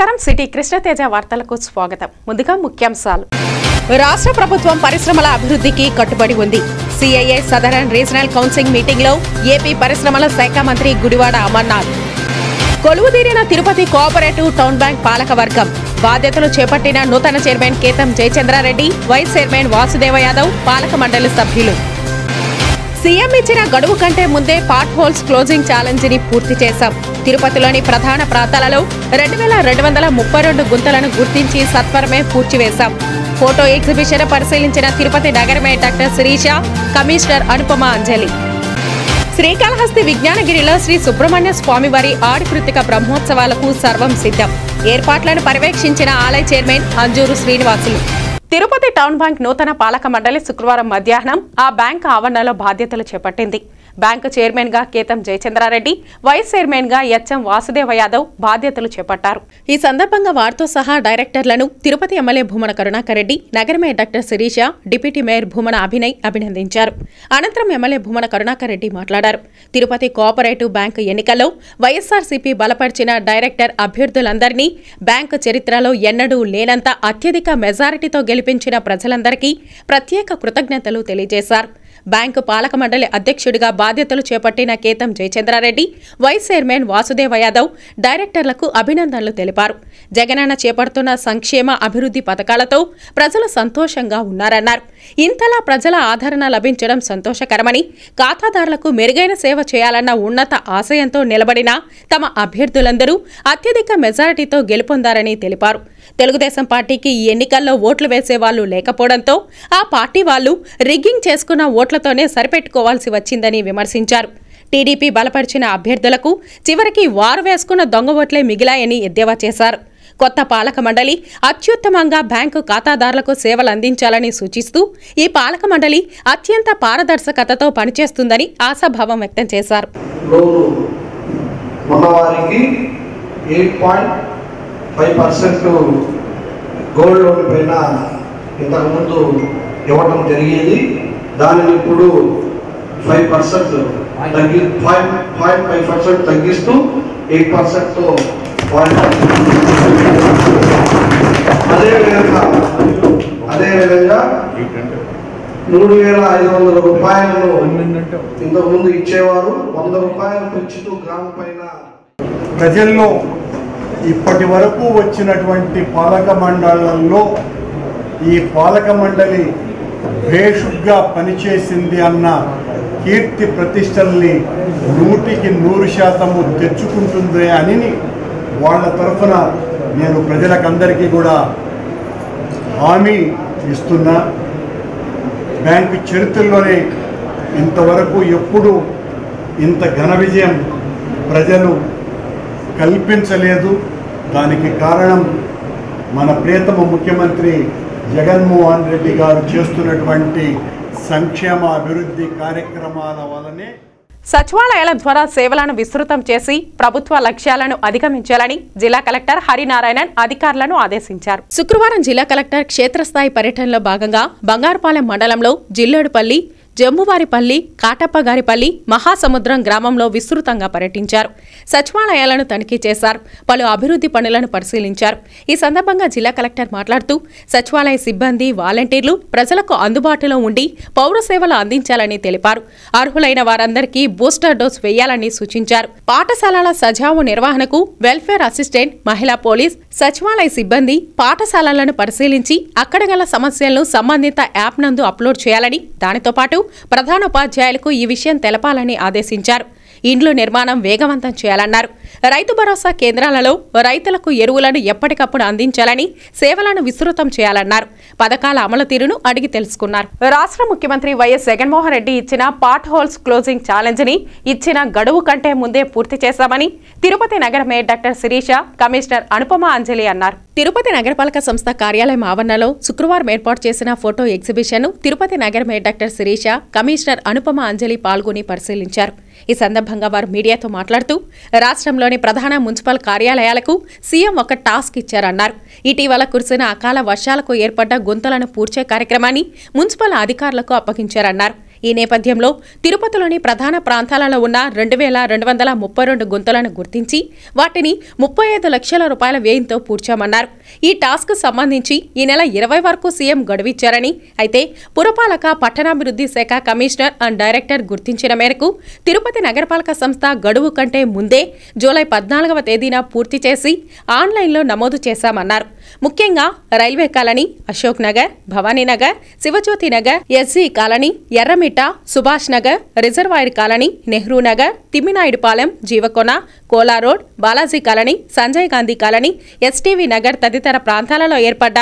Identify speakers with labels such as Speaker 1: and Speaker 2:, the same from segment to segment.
Speaker 1: నమస్కారం. సిటీ కృష్ణతేజ వార్తలకు స్వాగతం. ముందుగా ముఖ్యాంశాలు. రాష్ట్ర ప్రభుత్వం పరిశ్రమల అభివృద్ధికి కట్టుబడి ఉంది. సిఐఏ సదరన్ రీజనల్ కౌన్సిల్ మీటింగ్లో ఏపీ పరిశ్రమల శాఖ మంత్రి గుడివాడ అమర్నాథ్. కొలువుదీరిన తిరుపతి కోఆపరేటివ్ టౌన్ బ్యాంక్ పాలకవర్గం. బాధ్యతలు చేపట్టిన నూతన chairman Ketham Jayachandra Reddy vice chairman Vasudeva Yadav పాలక మండలి సభ్యులు. సీఎం ఇచ్చిన గడువు కంటే ముందే పార్ట్ హోల్స్ క్లోజింగ్ ఛాలెంజ్ని పూర్తి చేశాం. తిరుపతిలోని ప్రధాన ప్రాంతాలలో రెండు వేల రెండు వందల ముప్పై రెండు గుంతలను గుర్తించి సత్వరమే పూడ్చివేశాం. ఫోటో ఎగ్జిబిషన్ పరిశీలించిన తిరుపతి నగరమే డాక్టర్ శిరీష కమిషనర్ అనుపమ అంజలి. శ్రీకాళహస్తి విజ్ఞానగిరిలో శ్రీ సుబ్రహ్మణ్య స్వామివారి ఆడికృతిక బ్రహ్మోత్సవాలకు సర్వం సిద్ధం. ఏర్పాట్లను పర్యవేక్షించిన ఆలయ chairman Anjuru Srinivasulu. Tirupati town bank నూతన పాలక మండలి శుక్రవారం మధ్యాహ్నం ఆ బ్యాంక్ ఆవరణలో బాధ్యతలు చేపట్టింది. బ్యాంకు చైర్మన్గా కేతం జయచంద్రారెడ్డి వైస్ చైర్మన్గా ఎచ్ఎం వాసుదేవ యాదవ్ బాధ్యతలు చేపట్టారు. ఈ సందర్భంగా వారితో సహా డైరెక్టర్లను తిరుపతి ఎమ్మెల్యే భూమన కరుణాకర్ రెడ్డి నగర mayor doctor Sirisha deputy mayor Bhumana Abhinay అభినందించారు. అనంతరం ఎమ్మెల్యే భూమన కరుణాకర్ రెడ్డి మాట్లాడారు. తిరుపతి కోఆపరేటివ్ బ్యాంకు ఎన్నికల్లో వైఎస్ఆర్సీపీ బలపరిచిన డైరెక్టర్ అభ్యర్థులందరినీ బ్యాంకు చరిత్రలో ఎన్నడూ లేనంత అత్యధిక మెజారిటీతో గెలిపించిన ప్రజలందరికీ ప్రత్యేక కృతజ్ఞతలు తెలియజేశారు. బ్యాంకు పాలక మండలి అధ్యక్షుడిగా బాధ్యతలు చేపట్టిన కేతం జయచంద్రారెడ్డి వైస్ చైర్మన్ వాసుదేవ యాదవ్ డైరెక్టర్లకు అభినందనలు తెలిపారు. జగనన్న చేపడుతున్న సంక్షేమ అభివృద్ధి పథకాలతో ప్రజలు సంతోషంగా ఉన్నారన్నారు. ఇంతలా ప్రజల ఆదరణ లభించడం సంతోషకరమని ఖాతాదారులకు మెరుగైన సేవ చేయాలన్న ఉన్నత ఆశయంతో నిలబడిన తమ అభ్యర్థులందరూ అత్యధిక మెజారిటీతో గెలుపొందారని తెలిపారు. తెలుగుదేశం పార్టీకి ఈ ఎన్నికల్లో ఓట్లు వేసేవాళ్ళు లేకపోవడంతో ఆ పార్టీ వాళ్ళు రిగ్గింగ్ చేసుకున్న ఓట్లతోనే సరిపెట్టుకోవాల్సి వచ్చిందని విమర్శించారు. టీడీపీ బలపరిచిన అభ్యర్థులకు చివరికి వారు వేసుకున్న దొంగ ఓట్లే మిగిలాయని ఎద్దేవా చేశారు. కొత్త పాలక మండలి అత్యుత్తమంగా బ్యాంకు ఖాతాదారులకు సేవలు అందించాలని సూచిస్తూ ఈ పాలక మండలి అత్యంత పారదర్శకతతో పనిచేస్తుందని ఆశాభావం వ్యక్తం చేశారు.
Speaker 2: ఎయిట్ పర్సెంట్ గోల్డ్ లోన్ పైన ఇంతకుముందు ఇవ్వటం జరిగేది. దానిని ఇప్పుడు ఫైవ్ పర్సెంట్ తగ్గి ఫైవ్ ఫైవ్ పర్సెంట్ తగ్గిస్తూ ఎయిట్ పర్సెంట్తో అదేవిధంగా అదేవిధంగా మూడు వేల ఐదు వందల రూపాయలను ఇంతకుముందు ఇచ్చేవారు వంద రూపాయలు పెంచుతూ గ్రామ పైన.
Speaker 3: ప్రజల్లో ఇప్పటి వరకు వచ్చినటువంటి పాలక మండలంలో ఈ పాలక మండలి భేషుగ్గా పనిచేసింది అన్న కీర్తి ప్రతిష్టల్ని నూటికి నూరు శాతము తెచ్చుకుంటుంది అని వాళ్ళ తరఫున నేను ప్రజలకందరికీ కూడా హామీ ఇస్తున్నా. బ్యాంకు చరిత్రలోనే ఇంతవరకు ఎప్పుడు ఇంత ఘన విజయం ప్రజలు కల్పించలేదు. దానికి కారణం మన ప్రియతమ ముఖ్యమంత్రి జగన్మోహన్ రెడ్డి గారు చేస్తున్నటువంటి సంక్షేమ అభివృద్ధి కార్యక్రమాల వలనే
Speaker 1: సచివాలయాల ద్వారా సేవలను విస్తృతం చేసి ప్రభుత్వ లక్ష్యాలను అధిగమించాలని జిల్లా కలెక్టర్ హరినారాయణన్ అధికారులను ఆదేశించారు. శుక్రవారం జిల్లా కలెక్టర్ క్షేత్రస్థాయి పర్యటనలో భాగంగా బంగారుపాలెం మండలంలో జిల్లేడుపల్లి జమ్మువారిపల్లి కాటప్పగారిపల్లి మహాసముద్రం గ్రామంలో విస్తృతంగా పర్యటించారు. సచివాలయాలను తనిఖీ చేశారు. పలు అభివృద్ధి పనులను పరిశీలించారు. ఈ సందర్భంగా జిల్లా కలెక్టర్ మాట్లాడుతూ సచివాలయ సిబ్బంది వాలంటీర్లు ప్రజలకు అందుబాటులో ఉండి పౌర సేవలు అందించాలని తెలిపారు. అర్హులైన వారందరికీ బూస్టర్ డోస్ వేయాలని సూచించారు. పాఠశాలల సజావు నిర్వహణకు వెల్ఫేర్ అసిస్టెంట్ మహిళా పోలీస్ సచివాలయ సిబ్బంది పాఠశాలలను పరిశీలించి అక్కడ గల సమస్యలను సంబంధిత యాప్ నందు అప్లోడ్ చేయాలని దానితో పాటు ప్రధానోపాధ్యాయులకు ఈ విషయం తెలపాలని ఆదేశించారు. ఇండ్లు నిర్మాణం వేగవంతం చేయాలన్నారు. రైతు భరోసా కేంద్రాలలో రైతులకు ఎరువులను ఎప్పటికప్పుడు అందించాలని సేవలను విస్తృతం చేయాలన్నారు. పథకాల అమలు తీరును అడిగి తెలుసుకున్నారు. రాష్ట్ర ముఖ్యమంత్రి వైఎస్ జగన్మోహన్ రెడ్డి ఇచ్చిన పార్ట్ హోల్స్ క్లోజింగ్ ఛాలెంజ్ని ఇచ్చిన గడువు కంటే ముందే పూర్తి చేశామని తిరుపతి నగర mayor doctor Sirisha commissioner Anupama Anjali అన్నారు. తిరుపతి నగరపాలక సంస్థ కార్యాలయం ఆవరణలో శుక్రవారం ఏర్పాటు చేసిన ఫోటో ఎగ్జిబిషన్ తిరుపతి నగర mayor doctor Sirisha commissioner Anupama Anjali పాల్గొని పరిశీలించారు. ఈ సందర్భంగా వారు మీడియాతో మాట్లాడుతూ రాష్ట్రంలో రాష్ట్రంలోని ప్రధాన మున్సిపల్ కార్యాలయాలకు సీఎం ఒక టాస్క్ ఇచ్చారన్నారు. ఇటీవల కురిసిన అకాల వర్షాలకు ఏర్పడ్డ గుంతలను పూడ్చే కార్యక్రమాన్ని మున్సిపల్ అధికారులకు అప్పగించారన్నారు. ఈ నేపథ్యంలో తిరుపతిలోని ప్రధాన ప్రాంతాలలో ఉన్న రెండు వేల రెండు వందల ముప్పై రెండు గుంతలను గుర్తించి వాటిని ముప్పై ఐదు లక్షల రూపాయల వ్యయంతో పూడ్చామన్నారు. ఈ టాస్క్ సంబంధించి ఈ నెల ఇరవై వరకు సీఎం గడువిచ్చారని అయితే పురపాలక పట్టణాభివృద్ధి శాఖ కమిషనర్ అండ్ డైరెక్టర్ గుర్తించిన మేరకు తిరుపతి నగరపాలక సంస్థ గడువు కంటే ముందే జూలై పద్నాలుగవ తేదీన పూర్తి చేసి ఆన్లైన్లో నమోదు చేశామన్నారు. ముఖ్యంగా railway colony Ashok Nagar Bhavaninagar Sivajyothi Nagar SG colony Erramitta Subhash Nagar reservoir colony Nehru Nagar Thimminaidupalem Jeevakona Kola road Balaji colony Sanjay Gandhi colony STV Nagar తదితర ప్రాంతాలలో ఏర్పడ్డ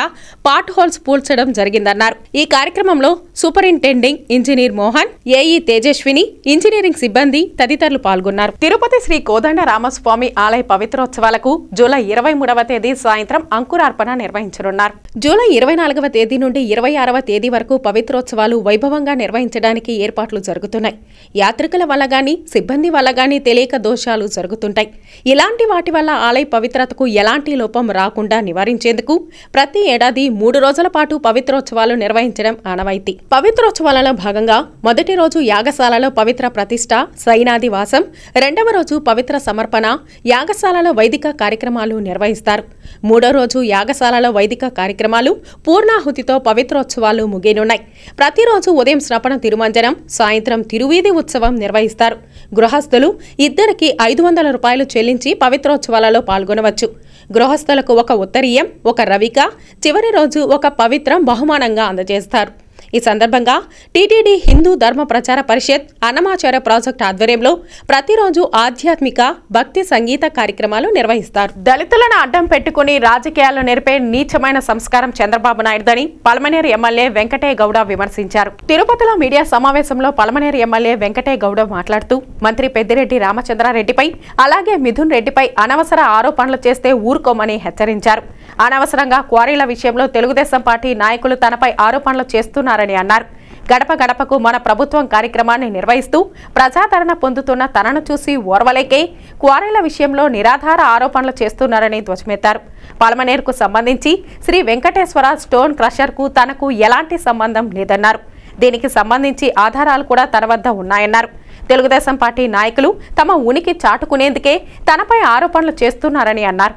Speaker 1: పాట్ హోల్స్ పూల్చడం జరిగిందన్నారు. ఈ కార్యక్రమంలో superintending engineer Mohan AE Tejaswini engineering సిబ్బంది తదితరులు పాల్గొన్నారు. తిరుపతి శ్రీ కోదండ రామస్వామి ఆలయ పవిత్రోత్సవాలకు జూలై ఇరవై మూడవ తేదీ సాయంత్రం అంకురార్పణ నిర్వహించనున్నారు. జూలై ఇరవై నాలుగవ తేదీ నుండి ఇరవై ఆరవ తేదీ వరకు పవిత్రోత్సవాలు వైభవంగా నిర్వహించడానికి ఏర్పాట్లు జరుగుతున్నాయి. యాత్రికుల వల్ల గాని సిబ్బంది వల్ల గాని తెలియక దోషాలు జరుగుతుంటాయి. ఇలాంటి వాటి వల్ల ఆలయ పవిత్రతకు ఎలాంటి లోపం రాకుండా స్మరించేందుకు ప్రతి ఏడాది మూడు రోజుల పాటు పవిత్రోత్సవాలు నిర్వహించడం ఆనవాయితీ. పవిత్రోత్సవాలలో భాగంగా మొదటి రోజు యాగశాలలో పవిత్ర ప్రతిష్ట సైనాది వాసం రెండవ రోజు పవిత్ర సమర్పణ యాగశాలలో వైదిక కార్యక్రమాలు నిర్వహిస్తారు. మూడో రోజు యాగశాలలో వైదిక కార్యక్రమాలు పూర్ణాహుతితో పవిత్రోత్సవాలు ముగియనున్నాయి. ప్రతిరోజు ఉదయం శ్రపణ తిరుమంజనం సాయంత్రం తిరువీధి ఉత్సవం నిర్వహిస్తారు. గృహస్థులు ఇద్దరికి ఐదు వందల రూపాయలు చెల్లించి పవిత్రోత్సవాలలో పాల్గొనవచ్చు. గృహస్థులకు ఒక ఉత్తరీయం ఒక రవిక చివరి రోజు ఒక పవిత్రం బహుమానంగా అందజేస్తారు. ఈ సందర్భంగా టీటీడీ హిందూ ధర్మ ప్రచార పరిషత్ అన్నమాచార్య ప్రాజెక్ట్ ఆధ్వర్యంలో ప్రతిరోజు ఆధ్యాత్మిక భక్తి సంగీత కార్యక్రమాలు నిర్వహిస్తారు. దళితులను అడ్డం పెట్టుకుని రాజకీయాల్లో నేర్పే నీచమైన సంస్కారం చంద్రబాబు నాయుడుదని పలమనేరు ఎమ్మెల్యే వెంకటే గౌడ విమర్శించారు. తిరుపతిలో మీడియా సమావేశంలో పలమనేరు ఎమ్మెల్యే వెంకటే గౌడ మాట్లాడుతూ మంత్రి పెద్దిరెడ్డి రామచంద్రారెడ్డిపై అలాగే మిథున్ రెడ్డిపై అనవసర ఆరోపణలు చేస్తే ఊరుకోమని హెచ్చరించారు. అనవసరంగా క్వారీల విషయంలో తెలుగుదేశం పార్టీ నాయకులు తనపై ఆరోపణలు చేస్తున్నారని అన్నారు. గడప గడపకు మన ప్రభుత్వం కార్యక్రమాన్ని నిర్వహిస్తూ ప్రజాదరణ పొందుతున్న తనను చూసి ఓర్వలేకే క్వారీల విషయంలో నిరాధార ఆరోపణలు చేస్తున్నారని ధ్వజమెత్తారు. పలమనేరుకు సంబంధించి శ్రీ వెంకటేశ్వర స్టోన్ క్రషర్కు తనకు ఎలాంటి సంబంధం లేదన్నారు. దీనికి సంబంధించి ఆధారాలు కూడా తన వద్ద ఉన్నాయన్నారు. తెలుగుదేశం పార్టీ నాయకులు తమ ఉనికి చాటుకునేందుకే తనపై ఆరోపణలు చేస్తున్నారని అన్నారు.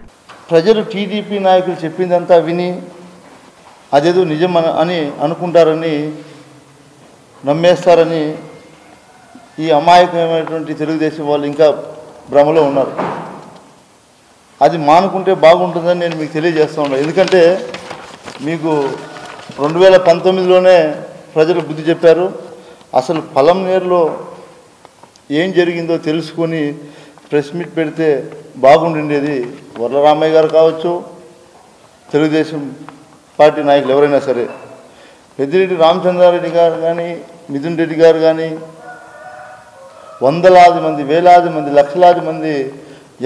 Speaker 4: ప్రజలు టీడీపీ నాయకులు చెప్పిందంతా విని అదేదో నిజం అని- అనుకుంటారని నమ్మేస్తారని ఈ అమాయకమైనటువంటి తెలుగుదేశం వాళ్ళు ఇంకా భ్రమలో ఉన్నారు. అది మానుకుంటే బాగుంటుందని నేను మీకు తెలియజేస్తూ ఉన్నాను ఎందుకంటే మీకు రెండు వేల పంతొమ్మిదిలోనే ప్రజలు బుద్ధి చెప్పారు. అసలు పొలం నేరులో ఏం జరిగిందో తెలుసుకొని ప్రెస్ మీట్ పెడితే బాగుండిండేది వరలరామయ్య గారు కావచ్చు తెలుగుదేశం పార్టీ నాయకులు ఎవరైనా సరే. పెద్దిరెడ్డి రామచంద్రారెడ్డి గారు కానీ మిథున్ రెడ్డి గారు కానీ వందలాది మంది వేలాది మంది లక్షలాది మంది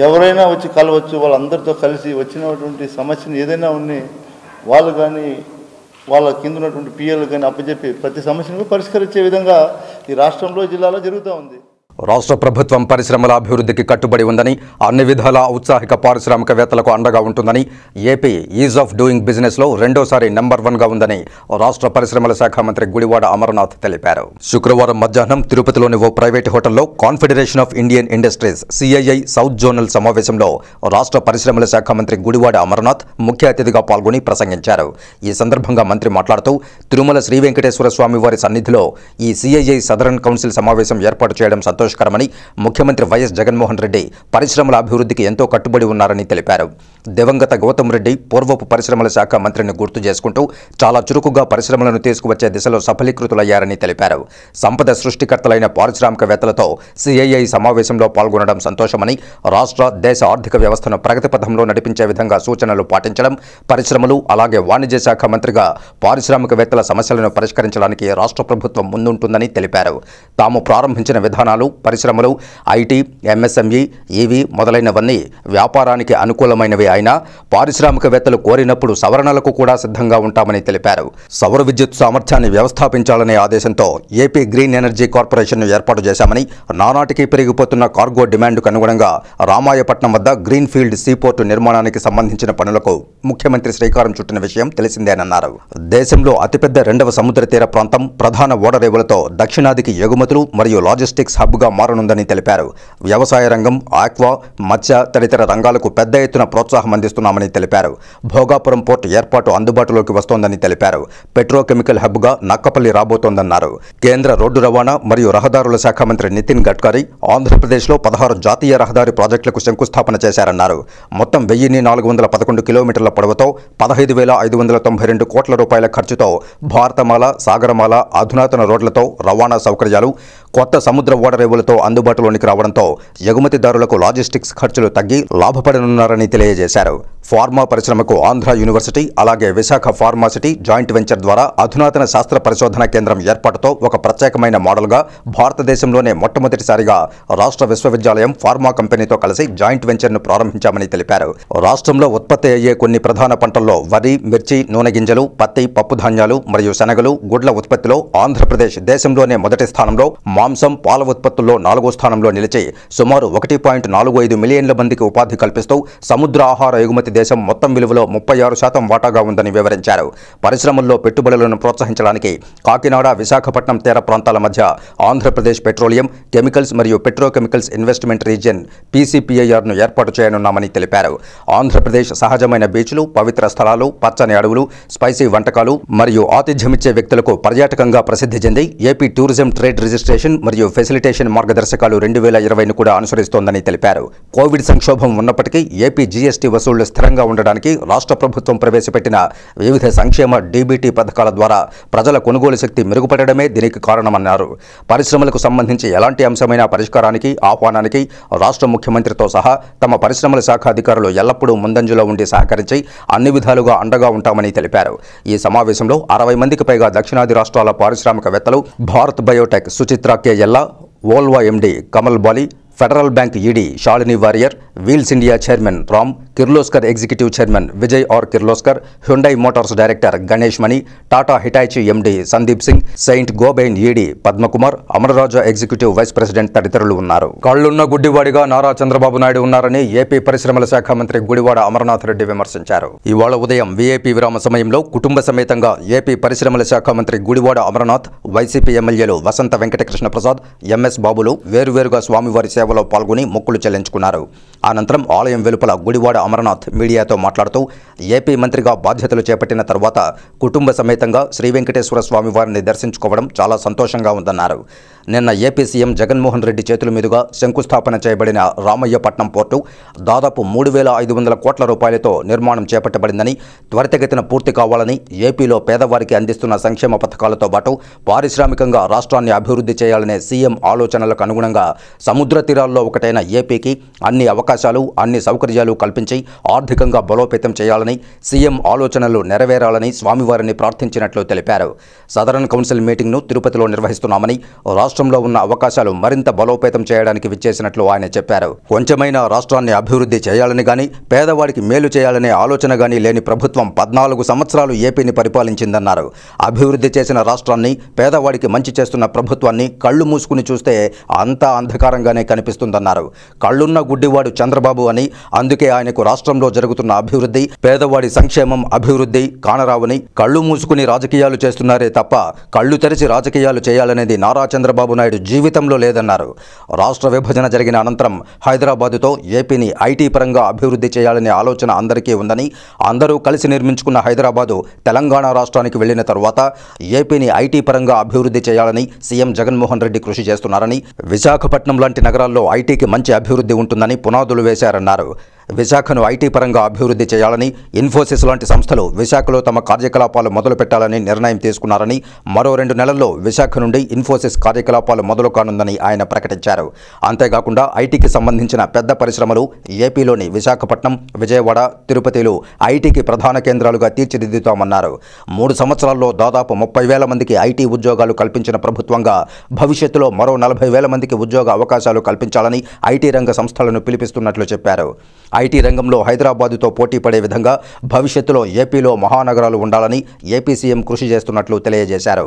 Speaker 4: ఎవరైనా వచ్చి కలవచ్చు వాళ్ళందరితో కలిసి వచ్చినటువంటి సమస్యను ఏదైనా ఉన్ని వాళ్ళు కానీ వాళ్ళ కింద ఉన్నటువంటి పిఎల్ కానీ అప్పచెప్పి ప్రతి సమస్యను పరిష్కరించే విధంగా ఈ రాష్ట్రంలో జిల్లాలో జరుగుతూ ఉంది.
Speaker 5: రాష్ట్ర ప్రభుత్వం పరిశ్రమల అభివృద్ధికి కట్టుబడి ఉందని అన్ని విధాల ఔత్సాహిక పారిశ్రామికవేత్తలకు అండగా ఉంటుందని ఏపీ ఈజ్ ఆఫ్ డూయింగ్ బిజినెస్లో రెండోసారి నెంబర్ వన్గా ఉందని రాష్ట్ర పరిశ్రమల శాఖ మంత్రి గుడివాడ అమర్నాథ్ తెలిపారు. శుక్రవారం మధ్యాహ్నం తిరుపతిలోని ఓ ప్రైవేటు హోటల్లో confederation of Indian industries CII south zonal సమావేశంలో రాష్ట్ర పరిశ్రమల శాఖ మంత్రి గుడివాడ అమర్నాథ్ ముఖ్య అతిథిగా పాల్గొని ప్రసంగించారు. ఈ సందర్భంగా మంత్రి మాట్లాడుతూ తిరుమల శ్రీ వెంకటేశ్వర స్వామి వారి సన్నిధిలో ఈ సిఐఐ సదరన్ కౌన్సిల్ సమావేశం ఏర్పాటు చేయడం సంతోషకరమని ముఖ్యమంత్రి వైఎస్ జగన్మోహన్ రెడ్డి పరిశ్రమల అభివృద్ధికి ఎంతో కట్టుబడి ఉన్నారని తెలిపారు. దివంగత గౌతమ్ రెడ్డి పూర్వపు పరిశ్రమల శాఖ మంత్రిని గుర్తు చేసుకుంటూ చాలా చురుకుగా పరిశ్రమలను తీసుకువచ్చే దిశలో సఫలీకృతులయ్యారని తెలిపారు. సంపద సృష్టికర్తలైన పారిశ్రామికవేత్తలతో సిఐఐ సమావేశంలో పాల్గొనడం సంతోషమని రాష్ట్ర దేశ ఆర్థిక వ్యవస్థను ప్రగతి పథంలో నడిపించే విధంగా సూచనలు పాటించడం పరిశ్రమలు అలాగే వాణిజ్య శాఖ మంత్రిగా పారిశ్రామికవేత్తల సమస్యలను పరిష్కరించడానికి రాష్ట్ర ప్రభుత్వం ముందుంటుందని తెలిపారు. తాము ప్రారంభించిన విధానాలు పరిశ్రమలు ఐటీ ఎంఎస్ఎంఈ ఈవీ మొదలైనవన్నీ వ్యాపారానికి అనుకూలమైనవి అయినా పారిశ్రామికవేత్తలు కోరినప్పుడు సవరణలకు కూడా సిద్ధంగా ఉంటామని తెలిపారు. సౌర విద్యుత్ సామర్థ్యాన్ని వ్యవస్థాపించాలనే ఆదేశంతో ఏపీ గ్రీన్ ఎనర్జీ కార్పొరేషన్ను ఏర్పాటు చేశామని నానాటికి పెరిగిపోతున్న కార్గో డిమాండ్కు అనుగుణంగా రామాయపట్నం వద్ద గ్రీన్ ఫీల్డ్ సీపోర్టు నిర్మాణానికి సంబంధించిన పనులకు ముఖ్యమంత్రి శ్రీకారం చుట్టిన విషయం తెలిసిందేనన్నారు. దేశంలో అతిపెద్ద రెండవ సముద్ర తీర ప్రాంతం ప్రధాన ఓడరేవులతో దక్షిణాదికి ఎగుమతులు మరియు లాజిస్టిక్స్ హబ్గా మారనుందని తెలిపారు. వ్యవసాయ రంగం ఆక్వా మత్స్య తదితర రంగాలకు పెద్ద ఎత్తున ప్రోత్సాహం అందిస్తున్నామని తెలిపారు. భోగాపురం పోర్టు ఏర్పాటు అందుబాటులోకి వస్తోందని తెలిపారు. పెట్రోకెమికల్ హబ్గా నక్కపల్లి రాబోతోందన్నారు. కేంద్ర రోడ్డు రవాణా మరియు రహదారుల శాఖ మంత్రి నితిన్ గడ్కరీ ఆంధ్రప్రదేశ్లో పదహారు జాతీయ రహదారి ప్రాజెక్టులకు శంకుస్థాపన చేశారన్నారు. మొత్తం వెయ్యిన్ని నాలుగు వందల పదకొండు కిలోమీటర్ల పొడవుతో పదహైదు వేల ఐదు వందల తొంభై రెండు కోట్ల రూపాయల ఖర్చుతో భారతమాల సాగరమాల అధునాతన రోడ్లతో రవాణా సౌకర్యాలు కొత్త సముద్ర ఓడరేవులతో అందుబాటులోనికి రావడంతో ఎగుమతిదారులకు లాజిస్టిక్స్ ఖర్చులు తగ్గి లాభపడనున్నారని తెలియజేశారు. ఫార్మా పరిశ్రమకు ఆంధ్ర యూనివర్సిటీ అలాగే విశాఖ ఫార్మాసిటీ జాయింట్ వెంచర్ ద్వారా అధునాతన శాస్త్ర పరిశోధన కేంద్రం ఏర్పాటుతో ఒక ప్రత్యేకమైన మోడల్గా భారతదేశంలోనే మొట్టమొదటిసారిగా రాష్ట్ర విశ్వవిద్యాలయం ఫార్మా కంపెనీతో కలిసి జాయింట్ వెంచర్ను ప్రారంభించామని తెలిపారు. రాష్ట్రంలో ఉత్పత్తి అయ్యే కొన్ని ప్రధాన పంటల్లో వరి మిర్చి నూనె గింజలు పత్తి పప్పుధాన్యాలు మరియు శనగలు గుడ్ల ఉత్పత్తిలో ఆంధ్రప్రదేశ్ దేశంలోనే మొదటి స్థానంలో మాంసం పాల ఉత్పత్తి ఉత్పత్తుల్లో నాలుగో స్థానంలో నిలిచి సుమారు ఒకటి పాయింట్ నాలుగు ఐదు మిలియన్ల మందికి ఉపాధి కల్పిస్తూ సముద్ర ఆహార ఎగుమతి దేశం మొత్తం విలువలో ముప్పై ఆరు శాతం వాటాగా ఉందని వివరించారు. పరిశ్రమల్లో పెట్టుబడులను ప్రోత్సహించడానికి కాకినాడ విశాఖపట్నం తీర ప్రాంతాల మధ్య ఆంధ్రప్రదేశ్ పెట్రోలియం కెమికల్స్ మరియు పెట్రోకెమికల్స్ ఇన్వెస్ట్మెంట్ రీజియన్ పీసీపీఐఆర్ను ఏర్పాటు చేయనున్నామని తెలిపారు. ఆంధ్రప్రదేశ్ సహజమైన బీచ్లు పవిత్ర స్థలాలు పచ్చని అడవులు స్పైసీ వంటకాలు మరియు ఆతిథ్యమిచ్చే వ్యక్తులకు పర్యాటకంగా ప్రసిద్ధి చెంది ఏపీ టూరిజం ట్రేడ్ రిజిస్ట్రేషన్ మరియు ఫెసిలిటేషన్ మార్గదర్శకాలు రెండు వేల ఇరవైను కూడా అనుసరిస్తోందని తెలిపారు. కోవిడ్ సంక్షోభం ఉన్నప్పటికీ ఏపీ జీఎస్టీ వసూళ్ళు స్థిరంగా ఉండడానికి రాష్ట్ర ప్రభుత్వం ప్రవేశపెట్టిన వివిధ సంక్షేమ డీబీటీ పథకాల ద్వారా ప్రజల కొనుగోలు శక్తి మెరుగుపడడమే దీనికి కారణమన్నారు. పరిశ్రమలకు సంబంధించి ఎలాంటి అంశమైన పరిష్కారానికి ఆహ్వానానికి రాష్ట్ర ముఖ్యమంత్రితో సహా తమ పరిశ్రమల శాఖ అధికారులు ఎల్లప్పుడూ ముందంజలో ఉండి సహకరించి అన్ని విధాలుగా అండగా ఉంటామని తెలిపారు. ఈ సమావేశంలో అరవై మందికి పైగా దక్షిణాది రాష్ట్రాల పారిశ్రామికవేత్తలు Bharat biotech Suchitra K Ella Volvo MD Kamal Bali federal bank ED Shalini Warrier wheels India chairman Ram Kirloskar executive chairman Vijay R Kirloskar Hyundai motors director Ganesh Mani Tata Hitachi MD Sandeep Singh Saint Gobain ED Padmakumar Amararaja executive vice president తదితరులు ఉన్నారు. కళ్ళున్న గుడ్డివాడిగా నారా చంద్రబాబు నాయుడు ఉన్నారని AP పరిశ్రమల శాఖ మంత్రి గుడివాడ అమర్నాథ్ రెడ్డి విమర్శించారు. ఇవాళ ఉదయం VIP విరామ సమయంలో కుటుంబ సమేతంగా ఏపీ పరిశ్రమల శాఖ మంత్రి గుడివాడ అమర్నాథ్ వైసీపీ ఎమ్మెల్యేలు వసంత వెంకటకృష్ణ ప్రసాద్ ఎంఎస్ బాబులు వేరువేరుగా స్వామివారి సేవలో పాల్గొని మొక్కులు చెల్లించుకున్నారు. అనంతరం ఆలయం వెలుపల గుడివాడ అమరనాథ్ మీడియాతో మాట్లాడుతూ ఏపీ మంత్రిగా బాధ్యతలు చేపట్టిన తర్వాత కుటుంబ సమేతంగా శ్రీ వెంకటేశ్వర స్వామి వారిని దర్శించుకోవడం చాలా సంతోషంగా ఉందన్నారు. నిన్న ఏపీ సీఎం జగన్మోహన్ రెడ్డి చేతుల మీదుగా శంకుస్థాపన చేయబడిన రామయ్యపట్నం పోర్టు దాదాపు మూడు వేల ఐదు వందల కోట్ల రూపాయలతో నిర్మాణం చేపట్టబడిందని త్వరితగతిన పూర్తి కావాలని ఏపీలో పేదవారికి అందిస్తున్న సంక్షేమ పథకాలతో పాటు పారిశ్రామికంగా రాష్ట్రాన్ని అభివృద్ధి చేయాలనే సీఎం ఆలోచనలకు అనుగుణంగా సముద్ర తీరాల్లో ఒకటైన ఏపీకి అన్ని అవకాశాలు అన్ని సౌకర్యాలు కల్పించి ఆర్థికంగా బలోపేతం చేయాలని సీఎం ఆలోచనలు నెరవేరాలని స్వామివారిని ప్రార్థించినట్లు తెలిపారు. సదరన్ కౌన్సిల్ మీటింగ్ను తిరుపతిలో నిర్వహిస్తున్నామని రాష్ట్రంలో ఉన్న అవకాశాలు మరింత బలోపేతం చేయడానికి విచ్చేసినట్లు ఆయన చెప్పారు. కొంచెమైనా రాష్ట్రాన్ని అభివృద్ధి చేయాలని గాని పేదవాడికి మేలు చేయాలనే ఆలోచన గాని లేని ప్రభుత్వం పద్నాలుగు సంవత్సరాలు ఏపీని పరిపాలించిందన్నారు. అభివృద్ధి చేసిన రాష్ట్రాన్ని పేదవాడికి మంచి చేస్తున్న ప్రభుత్వాన్ని కళ్ళు మూసుకుని చూస్తే అంతా అంధకారంగానే కనిపిస్తుందన్నారు. కళ్ళున్న గుడ్డివాడు చంద్రబాబు అని అందుకే ఆయనకు రాష్ట్రంలో జరుగుతున్న అభివృద్ధి పేదవాడి సంక్షేమం అభివృద్ధి కానరావని కళ్ళు మూసుకుని రాజకీయాలు చేస్తున్నారే తప్ప కళ్ళు తెరిచి రాజకీయాలు చేయాలనేది నారా చంద్రబాబు నాయుడు జీవితంలో లేదన్నారు. రాష్ట్ర విభజన జరిగిన అనంతరం హైదరాబాదుతో ఏపీని ఐటీ పరంగా అభివృద్ధి చేయాలనే ఆలోచన అందరికీ ఉందని అందరూ కలిసి నిర్మించుకున్న హైదరాబాదు తెలంగాణ రాష్ట్రానికి వెళ్ళిన తరువాత ఏపీని ఐటీ పరంగా అభివృద్ధి చేయాలని సీఎం జగన్మోహన్ రెడ్డి కృషి చేస్తున్నారని విశాఖపట్నం లాంటి నగరాల్లో ఐటీకి మంచి అభివృద్ధి ఉంటుందని పునాదులు వేశారన్నారు. విశాఖను ఐటీ పరంగా అభివృద్ధి చేయాలని ఇన్ఫోసిస్ లాంటి సంస్థలు విశాఖలో తమ కార్యకలాపాలు మొదలు పెట్టాలని నిర్ణయం తీసుకున్నారని మరో రెండు నెలల్లో విశాఖ నుండి ఇన్ఫోసిస్ కార్యకలాపాలు మొదలు కానుందని ఆయన ప్రకటించారు. అంతేకాకుండా ఐటీకి సంబంధించిన పెద్ద పరిశ్రమలు ఏపీలోని విశాఖపట్నం విజయవాడ తిరుపతిలో ఐటీకి ప్రధాన కేంద్రాలుగా తీర్చిదిద్దుతామన్నారు. మూడు సంవత్సరాల్లో దాదాపు ముప్పై వేల మందికి ఐటీ ఉద్యోగాలు కల్పించిన ప్రభుత్వంగా భవిష్యత్తులో మరో నలభై వేల మందికి ఉద్యోగ అవకాశాలు కల్పించాలని ఐటీ రంగ సంస్థలను పిలిపిస్తున్నట్లు చెప్పారు. ఐటీ రంగంలో హైదరాబాదుతో పోటీ పడే విధంగా భవిష్యత్తులో ఏపీలో మహానగరాలు ఉండాలని ఏపీ సీఎం కృషి చేస్తున్నట్లు తెలియజేశారు.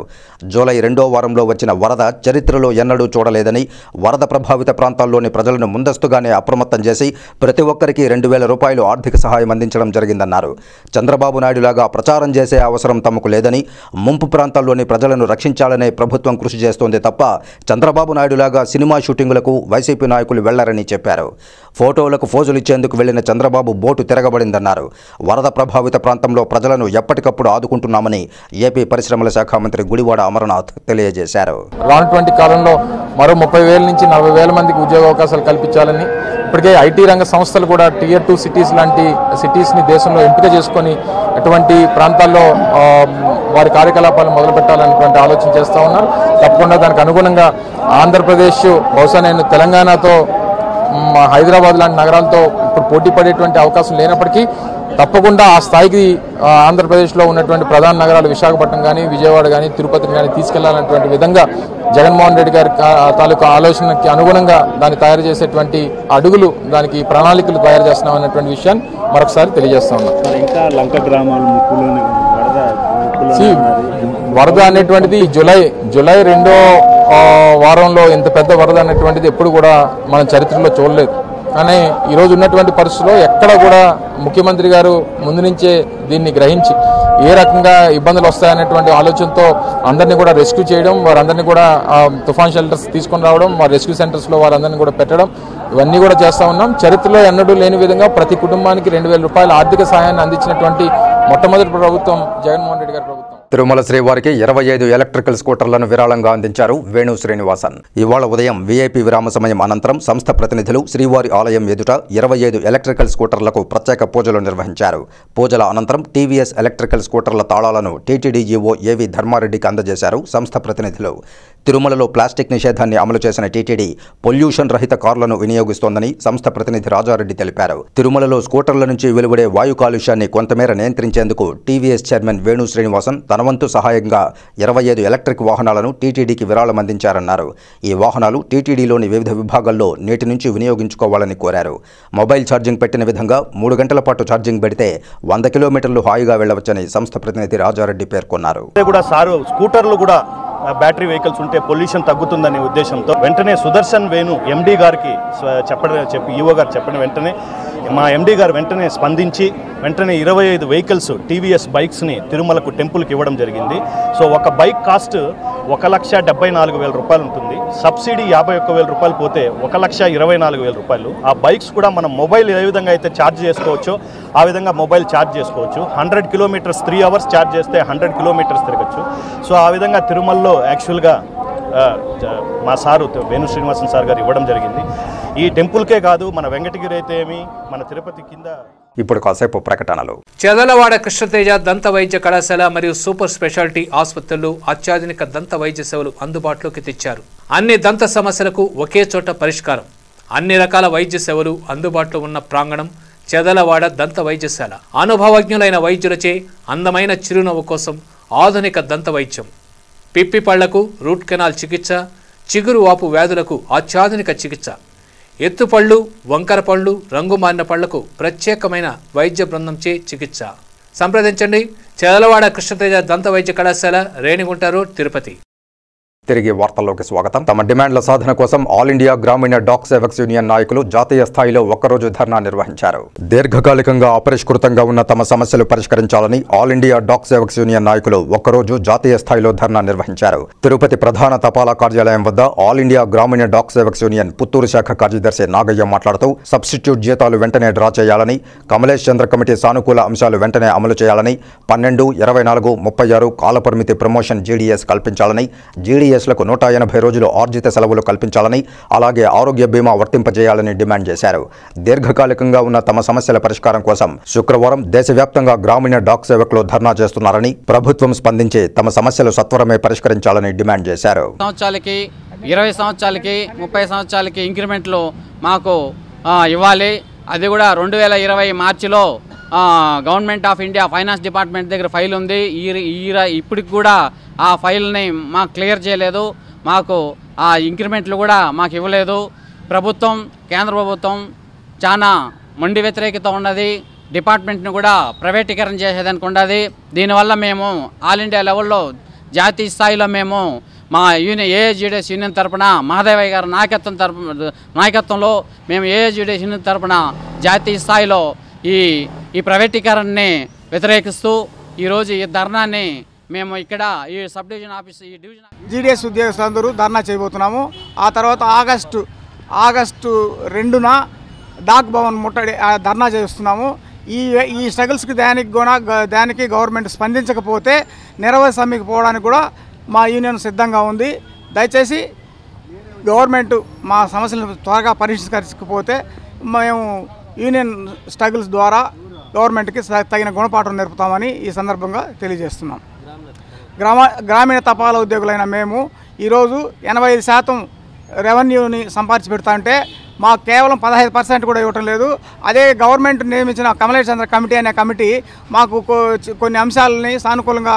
Speaker 5: జూలై రెండో వారంలో వచ్చిన వరద చరిత్రలో ఎన్నడూ చూడలేదని వరద ప్రభావిత ప్రాంతాల్లోని ప్రజలను ముందస్తుగానే అప్రమత్తం చేసి ప్రతి ఒక్కరికి రెండు వేల రూపాయలు ఆర్థిక సహాయం అందించడం జరిగిందన్నారు. చంద్రబాబు నాయుడులాగా ప్రచారం చేసే అవసరం తమకు లేదని ముంపు ప్రాంతాల్లోని ప్రజలను రక్షించాలనే ప్రభుత్వం కృషి చేస్తోంది తప్ప చంద్రబాబు నాయుడులాగా సినిమా షూటింగులకు వైసీపీ నాయకులు వెళ్ళారని చెప్పారు. ఫోటోలకు ఫోజులు ఇచ్చేందుకు వెళ్ళిన చంద్రబాబు బోటు తిరగబడిందన్నారు. వరద ప్రభావిత ప్రాంతంలో ప్రజలను ఎప్పటికప్పుడు ఆదుకుంటున్నామని ఏపీ పరిశ్రమల శాఖ మంత్రి గుడివాడ అమర్నాథ్ తెలియజేశారు.
Speaker 6: రానటువంటి కాలంలో మరో ముప్పై వేల నుంచి నలభై వేల మందికి ఉద్యోగ అవకాశాలు కల్పించాలని ఇప్పటికే ఐటీ రంగ సంస్థలు కూడా టియర్ టూ సిటీస్ లాంటి సిటీస్ని దేశంలో ఎంపిక చేసుకొని అటువంటి ప్రాంతాల్లో వారి కార్యకలాపాలు మొదలు పెట్టాలనేటువంటి ఆలోచన చేస్తూ ఉన్నారు. తప్పకుండా దానికి అనుగుణంగా ఆంధ్రప్రదేశ్ బహుశా నేను తెలంగాణతో హైదరాబాద్ లాంటి నగరాలతో ఇప్పుడు పోటీ పడేటువంటి అవకాశం లేనప్పటికీ తప్పకుండా ఆ స్థాయికి ఆంధ్రప్రదేశ్లో ఉన్నటువంటి ప్రధాన నగరాలు విశాఖపట్నం కానీ విజయవాడ కానీ తిరుపతిని కానీ తీసుకెళ్ళాలన్నటువంటి విధంగా జగన్మోహన్ రెడ్డి గారి తాలూకా ఆలోచనకి అనుగుణంగా దాన్ని తయారు చేసేటువంటి అడుగులు దానికి ప్రణాళికలు తయారు చేస్తున్నాం అన్నటువంటి విషయాన్ని మరొకసారి తెలియజేస్తా ఉన్నాం.
Speaker 7: ఇంకా లంక గ్రామాలు ముక్కులోనే వరద
Speaker 6: అనేటువంటిది జూలై జూలై రెండో వారంలో ఇంత పెద్ద వరద అనేటువంటిది ఎప్పుడు కూడా మన చరిత్రలో చూడలేదు. కానీ ఈరోజు ఉన్నటువంటి పరిస్థితుల్లో ఎక్కడ కూడా ముఖ్యమంత్రి గారు ముందు నుంచే దీన్ని గ్రహించి ఏ రకంగా ఇబ్బందులు వస్తాయనేటువంటి ఆలోచనతో అందరినీ కూడా రెస్క్యూ చేయడం వారందరినీ కూడా తుఫాన్ షెల్టర్స్ తీసుకొని రావడం వారి రెస్క్యూ సెంటర్స్లో వారందరినీ కూడా పెట్టడం ఇవన్నీ కూడా చేస్తా ఉన్నాం. చరిత్రలో ఎన్నడూ లేని విధంగా ప్రతి కుటుంబానికి రెండు వేల రూపాయల ఆర్థిక సహాయాన్ని అందించినటువంటి మొట్టమొదటి ప్రభుత్వం జగన్మోహన్ రెడ్డి గారు
Speaker 5: తిరుమల శ్రీవారికి ఇరవై ఐదు ఎలక్ట్రికల్ స్కూటర్లను విరాళంగా అందించారు వేణు శ్రీనివాసన్. ఇవాళ ఉదయం వీఐపీ విరామ సమయం అనంతరం సంస్థ ప్రతినిధులు శ్రీవారి ఆలయం ఎదుట ఇరవై ఐదు ఎలక్ట్రికల్ స్కూటర్లకు ప్రత్యేక పూజలు నిర్వహించారు. పూజల అనంతరం టీవీఎస్ ఎలక్ట్రికల్ స్కూటర్ల తాళాలను టీటీడీఈఓ ఏవి ధర్మారెడ్డికి అందజేశారు సంస్థ ప్రతినిధులు. తిరుమలలో ప్లాస్టిక్ నిషేధాన్ని అమలు చేసిన టీటీడీ పొల్యూషన్ రహిత కార్లను వినియోగిస్తోందని సంస్థ ప్రతినిధి రాజారెడ్డి తెలిపారు. తిరుమలలో స్కూటర్ల నుంచి వెలువడే వాయు కాలుష్యాన్ని కొంతమేర నియంత్రించేందుకు టీవీఎస్ చైర్మన్ వేణు శ్రీనివాసన్ తన తనవంతు సహాయంగా ఇరవై ఐదు ఎలక్ట్రిక్ వాహనాలను టీటీడీకి విరాళం అందించారన్నారు. ఈ వాహనాలు టీటీడీలోని వివిధ విభాగాల్లో నేటి నుంచి వినియోగించుకోవాలని కోరారు. మొబైల్ ఛార్జింగ్ పెట్టిన విధంగా మూడు గంటల పాటు ఛార్జింగ్ పెడితే వంద కిలోమీటర్లు హాయిగా వెళ్ళవచ్చని సంస్థ ప్రతినిధి రాజారెడ్డి పేర్కొన్నారు.
Speaker 7: కూడా సారు స్కూటర్లు కూడా బ్యాటరీ వెహికల్స్ ఉంటే పొల్యూషన్ తగ్గుతుందనే ఉద్దేశంతో వెంటనే సుదర్శన్ వేణు ఎండీ గారికి చెప్పడం చెప్పి ఈవో గారు చెప్పిన వెంటనే మా ఎండీ గారు వెంటనే స్పందించి వెంటనే ఇరవై ఐదు వెహికల్స్ టీవీఎస్ బైక్స్ని తిరుమలకు టెంపుల్కి ఇవ్వడం జరిగింది. సో ఒక బైక్ కాస్ట్ ఒక లక్ష డెబ్బై నాలుగు వేల రూపాయలు ఉంటుంది. సబ్సిడీ యాభై ఒక్క వేల రూపాయలు పోతే ఒక లక్ష ఇరవై నాలుగు వేల రూపాయలు. ఆ బైక్స్ కూడా మనం మొబైల్ ఏ విధంగా అయితే ఛార్జ్ చేసుకోవచ్చో ఆ విధంగా మొబైల్ ఛార్జ్ చేసుకోవచ్చు. Hundred kilometres three hours charge చేస్తే హండ్రెడ్ కిలోమీటర్స్ తిరగచ్చు. సో ఆ విధంగా తిరుమలలో యాక్చువల్గా మా సారు వేణు శ్రీనివాసన్ సార్ గారు ఇవ్వడం జరిగింది. ఈ టెంపుల్కే కాదు మన వెంకటగిరి అయితే ఏమి మన తిరుపతి కింద.
Speaker 5: ఇప్పుడు కాసేపు ప్రకటనలు.
Speaker 8: చెదలవాడ కృష్ణతేజ దంత వైద్య కళాశాల మరియు సూపర్ స్పెషాలిటీ ఆసుపత్రులు అత్యాధునిక దంత వైద్య సేవలు అందుబాటులోకి తెచ్చారు. అన్ని దంత సమస్యలకు ఒకే చోట పరిష్కారం. అన్ని రకాల వైద్య సేవలు అందుబాటులో ఉన్న ప్రాంగణం చెదలవాడ దంత వైద్యశాల. అనుభవజ్ఞులైన వైద్యులచే అందమైన చిరునవ్వు కోసం ఆధునిక దంత వైద్యం. పిప్పి పళ్ళకు రూట్ కెనాల్ చికిత్స చిగురు వాపు వ్యాధులకు అత్యాధునిక చికిత్స. ఎత్తుపళ్ళు వంకర పళ్ళు రంగు మారిన పళ్ళకు ప్రత్యేకమైన వైద్య బృందంచే చికిత్స. సంప్రదించండి. చెదలవాడ కృష్ణతేజ దంత వైద్య కళాశాల రేణిగుంటారు తిరుపతి.
Speaker 5: తిరిగి వార్తల్లోకి స్వాగతం. తమ డిమాండ్ల సాధన కోసం All India Gramin Dak Sevaks Union నాయకులు జాతీయ స్థాయిలో ఒక్కరోజు ధర్నా నిర్వహించారు. దీర్ఘకాలికంగా అపరిష్కృతంగా ఉన్న తమ సమస్యలు పరిష్కరించాలని all India Dak Sevaks union నాయకులు ఒక్కరోజు జాతీయ స్థాయిలో ధర్నా నిర్వహించారు. తిరుపతి ప్రధాన తపాలా కార్యాలయం వద్ద All India Gramin Dak Sevaks Union Puttur శాఖ కార్యదర్శి నాగయ్య మాట్లాడుతూ సబ్స్టిట్యూట్ జీతాలు వెంటనే డ్రా చేయాలని కమలేష్ చంద్ర కమిటీ సానుకూల అంశాలు వెంటనే అమలు చేయాలని పన్నెండు ఇరవై నాలుగు ముప్పై ఆరు కాలపరిమితి ప్రమోషన్ జీడీఎస్ కల్పించాలని జీడీఎస్ ఐఏఎస్లకు నూట ఎనభై రోజులు ఆర్జిత సెలవులు కల్పించాలని అలాగే ఆరోగ్య బీమా వర్తింపజేయాలని డిమాండ్ చేశారు. దీర్ఘకాలికంగా ఉన్న తమ సమస్యల పరిష్కారం కోసం శుక్రవారం దేశవ్యాప్తంగా గ్రామీణ డాక్ సేవకులు ధర్నా చేస్తున్నారని ప్రభుత్వం స్పందించి తమ సమస్యలు సత్వరమే పరిష్కరించాలని డిమాండ్ చేశారు.
Speaker 9: సంవత్సరాలకి ఇరవై సంవత్సరాలకి ముప్పై సంవత్సరాలకి ఇంక్రిమెంట్లు మాకు ఇవ్వాలి. అది కూడా రెండు వేల ఇరవై మార్చిలో government of India finance department దగ్గర ఫైల్ ఉంది. ఈ ర- ఇప్పటికి కూడా ఆ ఫైల్ని మాకు క్లియర్ చేయలేదు. మాకు ఆ ఇంక్రిమెంట్లు కూడా మాకు ఇవ్వలేదు. ప్రభుత్వం కేంద్ర ప్రభుత్వం చాలా మొండి వ్యతిరేకత ఉన్నది. డిపార్ట్మెంట్ని కూడా ప్రైవేటీకరణ చేసేదానికి ఉన్నది దీనివల్ల మేము ఆల్ ఇండియా లెవెల్లో జాతీయ స్థాయిలో మేము మా యూనియన్ ఏఎస్జీడీఎస్ యూనియన్ తరపున మహాదేవయ్య గారి నాయకత్వం తరపు నాయకత్వంలో మేము ఏఎస్జీడీఎస్ యూనియన్ తరపున జాతీయ స్థాయిలో ఈ ఈ ప్రైవేటీకరణని వ్యతిరేకిస్తూ ఈరోజు ఈ ధర్నాన్ని మేము ఇక్కడ ఈ సబ్ డివిజన్ ఆఫీస్ ఈ డివిజన్
Speaker 10: జీడీఎస్ ఉద్యోగస్తులందరూ ధర్నా చేయబోతున్నాము. ఆ తర్వాత ఆగస్టు ఆగస్టు రెండున డాక్ భవన్ ముట్టడి ధర్నా చేస్తున్నాము. ఈ ఈ స్ట్రగుల్స్కి దానికి కూడా దానికి గవర్నమెంట్ స్పందించకపోతే నిరవధి సమ్మెకి పోవడానికి కూడా మా యూనియన్ సిద్ధంగా ఉంది. దయచేసి గవర్నమెంట్ మా సమస్యలను త్వరగా పరిష్కరించకపోతే మేము యూనియన్ స్ట్రగుల్స్ ద్వారా గవర్నమెంట్కి తగిన గుణపాఠం నేర్పుతామని ఈ సందర్భంగా తెలియజేస్తున్నాం. గ్రామ గ్రామీణ తపాలా ఉద్యోగులైన మేము ఈరోజు ఎనభై ఐదు శాతం రెవెన్యూని సంపాదించి పెడతా ఉంటే మాకు కేవలం పదహైదు పర్సెంట్ కూడా ఇవ్వటం లేదు. అదే గవర్నమెంట్ నియమించిన కమలేష్ చంద్ర కమిటీ అనే కమిటీ మాకు కొన్ని అంశాలని సానుకూలంగా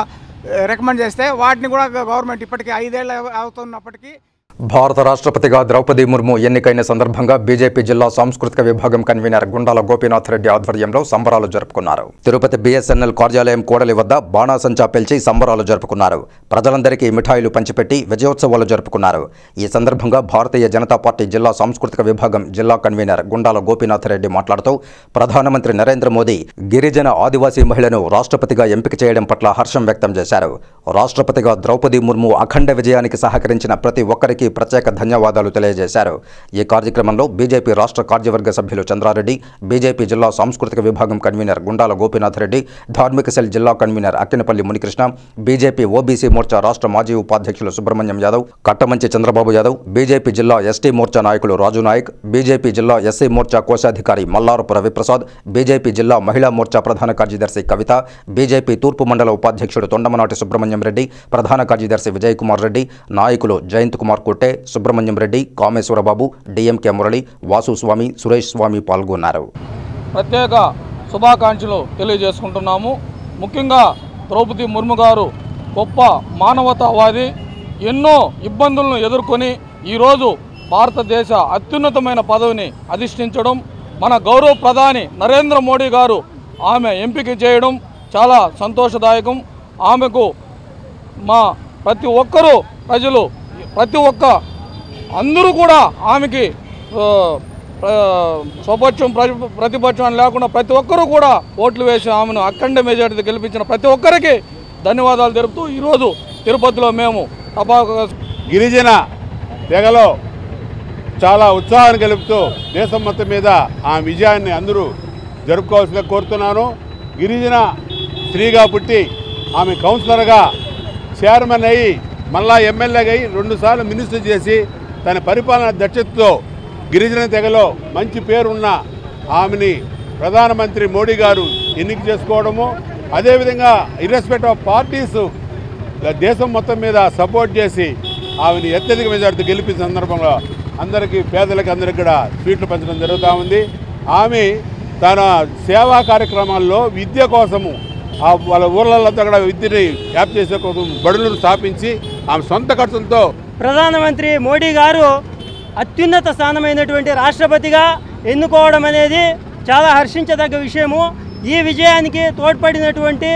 Speaker 10: రికమెండ్ చేస్తే వాటిని కూడా గవర్నమెంట్ ఇప్పటికీ ఐదేళ్ళు అవుతున్నప్పటికీ
Speaker 5: భారత రాష్ట్రపతిగా ద్రౌపది ముర్ము ఎన్నికైన సందర్భంగా బీజేపీ జిల్లా సాంస్కృతిక విభాగం కన్వీనర్ గుండాల గోపీనాథ్ రెడ్డి ఆధ్వర్యంలో సంబరాలు జరుపుకున్నారు. తిరుపతి బీఎస్ఎన్ఎల్ కార్యాలయం కోడలి వద్ద బాణాసంచా పెంచి సంబరాలు జరుపుకున్నారు. ప్రజలందరికీ మిఠాయిలు పంచిపెట్టి విజయోత్సవాలు జరుపుకున్నారు. ఈ సందర్భంగా భారతీయ జనతా పార్టీ జిల్లా సాంస్కృతిక విభాగం జిల్లా కన్వీనర్ గుండాల గోపీనాథ్ రెడ్డి మాట్లాడుతూ ప్రధానమంత్రి నరేంద్ర మోదీ గిరిజన ఆదివాసీ మహిళను రాష్ట్రపతిగా ఎంపిక చేయడం పట్ల హర్షం వ్యక్తం చేశారు. రాష్ట్రపతిగా ద్రౌపది ముర్ము అఖండ విజయానికి సహకరించిన ప్రతి ఒక్కరికి ప్రత్యేక ధన్యవాదాలు తెలియజేశారు. ఈ కార్యక్రమంలో బీజేపీ రాష్ట్ర కార్యవర్గ సభ్యులు చంద్రారెడ్డి బీజేపీ జిల్లా సాంస్కృతిక విభాగం కన్వీనర్ గుండాల గోపీనాథ్ రెడ్డి ధార్మిక సెల్ జిల్లా convener Akkinapalli Munikrishna BJP OBC Morcha రాష్ట్ర మాజీ ఉపాధ్యక్షులు సుబ్రహ్మణ్యం యాదవ్ కట్టమంచి చంద్రబాబు యాదవ్ బీజేపీ జిల్లా ఎస్టీ మోర్చా నాయకులు రాజు నాయక్ బీజేపీ జిల్లా ఎస్సీ మోర్చా కోశాధికారి మల్లారపు రవిప్రసాద్ బీజేపీ జిల్లా మహిళా మోర్చా ప్రధాన కార్యదర్శి కవిత బీజేపీ తూర్పు మండల ఉపాధ్యక్షుడు తొండమనాటి సుబ్రహ్మణ్యం రెడ్డి ప్రధాన కార్యదర్శి విజయ్ కుమార్ రెడ్డి నాయకులు జయంత్ కుమార్ కుట్టే సుబ్రహ్మణ్యం రెడ్డి కామేశ్వరబాబు డిఎంకే మురళి వాసు స్వామి సురేష్ స్వామి పాల్గొన్నారు.
Speaker 11: ప్రత్యేక శుభాకాంక్షలు తెలియజేసుకుంటున్నాము. ముఖ్యంగా ద్రౌపది ముర్ము గారు గొప్ప మానవతావాది ఎన్నో ఇబ్బందులను ఎదుర్కొని ఈరోజు భారతదేశ అత్యున్నతమైన పదవిని అధిష్ఠించడం మన గౌరవ ప్రధాని నరేంద్ర మోడీ గారు ఆమె ఎంపిక చేయడం చాలా సంతోషదాయకం. ఆమెకు మా ప్రతి ఒక్కరూ ప్రజలు ప్రతి ఒక్క అందరూ కూడా ఆమెకి స్వపక్షం ప్రతి- ప్రతిపక్షం అని లేకుండా ప్రతి ఒక్కరూ కూడా ఓట్లు వేసి ఆమెను అఖండ మెజార్టీ గెలిపించిన ప్రతి ఒక్కరికి ధన్యవాదాలు తెలుపుతూ ఈరోజు తిరుపతిలో మేము
Speaker 12: గిరిజన తెగలో చాలా ఉత్సాహాన్ని గెలుపుతూ దేశం మొత్తం మీద ఆ విజయాన్ని అందరూ జరుపుకోవాల్సిందిగా కోరుతున్నాను. గిరిజన స్త్రీగా పుట్టి ఆమె కౌన్సిలర్గా చైర్మన్ అయ్యి మళ్ళా ఎమ్మెల్యేగా రెండుసార్లు మినిస్టర్ చేసి తన పరిపాలన దక్షతతో గిరిజన తెగలో మంచి పేరున్న ఆమెని ప్రధానమంత్రి మోడీ గారు ఎన్నిక చేసుకోవడము అదేవిధంగా ఇర్రెస్పెక్ట్ ఆఫ్ పార్టీస్ దేశం మొత్తం మీద సపోర్ట్ చేసి ఆమెని అత్యధిక మెజార్టీ గెలిపించిన సందర్భంలో అందరికీ పేదలకు అందరికీ కూడా స్వీట్లు పంచడం జరుగుతూ ఉంది. ఆమె తన సేవా కార్యక్రమాల్లో విద్య కోసము వాళ్ళ ఊర్లలో కూడా విద్యని యాప్ చేసే కోసం బడులను స్థాపించి ఆమె సొంత ఖర్చులతో
Speaker 13: ప్రధానమంత్రి మోడీ గారు అత్యున్నత స్థానమైనటువంటి రాష్ట్రపతిగా ఎన్నుకోవడం అనేది చాలా హర్షించదగ్గ విషయము. ఈ విజయానికి తోడ్పడినటువంటి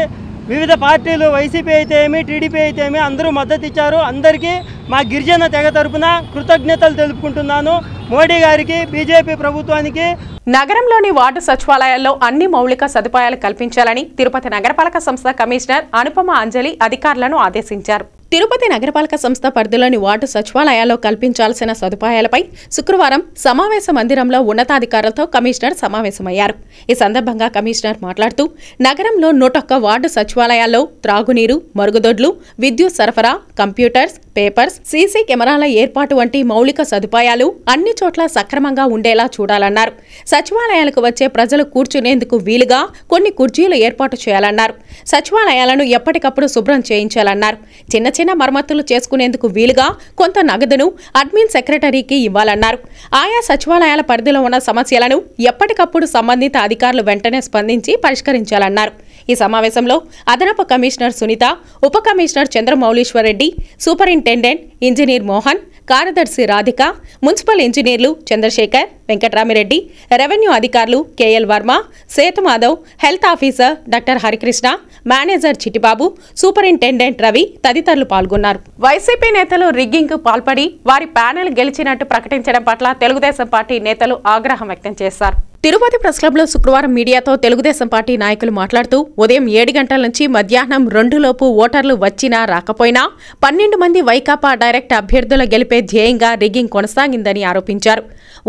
Speaker 13: వివిధ పార్టీలు వైసీపీ అయితే ఏమి టీడీపీ అయితే ఏమి అందరూ మద్దతు ఇచ్చారు అందరికీ మా గిరిజన తెగ తరపున కృతజ్ఞతలు తెలుపుకుంటున్నాను. మోడీ గారికి బీజేపీ ప్రభుత్వానికి
Speaker 1: నగరంలోని వార్డు సచివాలయాల్లో అన్ని మౌలిక సదుపాయాలు కల్పించాలని తిరుపతి నగరపాలక సంస్థ కమిషనర్ అనుపమ అంజలి అధికారులను ఆదేశించారు. తిరుపతి నగరపాలక సంస్థ పరిధిలోని వార్డు సచివాలయాల్లో కల్పించాల్సిన సదుపాయాలపై శుక్రవారం సమావేశ మందిరంలో ఉన్నతాధికారులతో కమిషనర్ సమావేశమయ్యారు. ఈ సందర్భంగా కమిషనర్ మాట్లాడుతూ నగరంలో నూటొక్క వార్డు సచివాలయాల్లో త్రాగునీరు మరుగుదొడ్లు విద్యుత్ సరఫరా కంప్యూటర్స్ పేపర్స్ సీసీ కెమెరాల ఏర్పాటు వంటి మౌలిక సదుపాయాలు అన్ని చోట్ల సక్రమంగా ఉండేలా చూడాలన్నారు. సచివాలయాలకు వచ్చే ప్రజలు కూర్చునేందుకు వీలుగా కొన్ని కుర్చీలు ఏర్పాటు చేయాలన్నారు. సచివాలయాలను ఎప్పటికప్పుడు శుభ్రం చేయించాలన్నారు. చిన్న చిన్న మరమ్మతులు చేసుకునేందుకు వీలుగా కొంత నగదును అడ్మిన్ సెక్రటరీకి ఇవ్వాలన్నారు. ఆయా సచివాలయాల పరిధిలో ఉన్న సమస్యలను ఎప్పటికప్పుడు సంబంధిత అధికారులు వెంటనే స్పందించి పరిష్కరించాలన్నారు. ఈ సమావేశంలో అదనపు కమిషనర్ సునీత ఉప commissioner Chandramouleeswara Reddy superintendent engineer Mohan కార్యదర్శి రాధిక మున్సిపల్ ఇంజనీర్లు చంద్రశేఖర్ వెంకటరామిరెడ్డి రెవెన్యూ అధికారులు KL Varma Sethu Madhav health officer doctor Harikrishna manager Chittibabu superintendent Ravi తదితరులు పాల్గొన్నారు. వైసీపీ నేతలు రిగ్గింగ్ పాల్పడి వారి ప్యానెల్ గెలిచినట్టు ప్రకటించడం పట్ల తెలుగుదేశం పార్టీ నేతలు ఆగ్రహం వ్యక్తం చేశారు. తిరుపతి ప్రెస్ క్లబ్లో శుక్రవారం మీడియాతో తెలుగుదేశం పార్టీ నాయకులు మాట్లాడుతూ ఉదయం ఏడు గంటల నుంచి మధ్యాహ్నం రెండులోపు ఓటర్లు వచ్చినా రాకపోయినా పన్నెండు మంది వైకాపా డైరెక్ట్ అభ్యర్థుల గెలిపే ధ్యేయంగా రిగ్గింగ్ కొనసాగిందని ఆరోపించారు.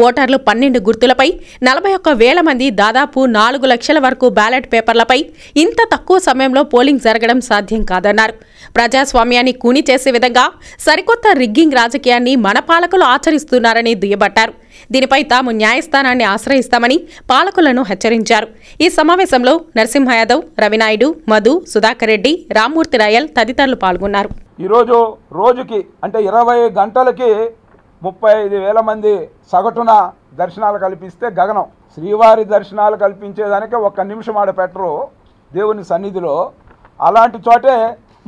Speaker 1: ఓటర్లు పన్నెండు గుర్తులపై నలభై ఒక్క వేల మంది దాదాపు నాలుగు లక్షల వరకు బ్యాలెట్ పేపర్లపై ఇంత తక్కువ సమయంలో పోలింగ్ జరగడం సాధ్యం కాదన్నారు. ప్రజాస్వామ్యాన్ని కూని చేసే విధంగా సరికొత్త రిగ్గింగ్ రాజకీయాన్ని మన పాలకులు ఆచరిస్తున్నారని దుయ్యబట్టారు. దీనిపై తాము న్యాయస్థానాన్ని ఆశ్రయిస్తామని పాలకులను హెచ్చరించారు. ఈ సమావేశంలో నరసింహ యాదవ్ రవినాయుడు మధు సుధాకర్ రెడ్డి రామ్మూర్తి రాయల్ తదితరులు పాల్గొన్నారు.
Speaker 14: ఈరోజు రోజుకి అంటే ఇరవై గంటలకి ముప్పై ఐదు వేల మంది సగటున దర్శనాలు కల్పిస్తే గగనం. శ్రీవారి దర్శనాలు కల్పించేదానికి ఒక్క నిమిషం ఆడ పెట్టరు దేవుని సన్నిధిలో. అలాంటి చోటే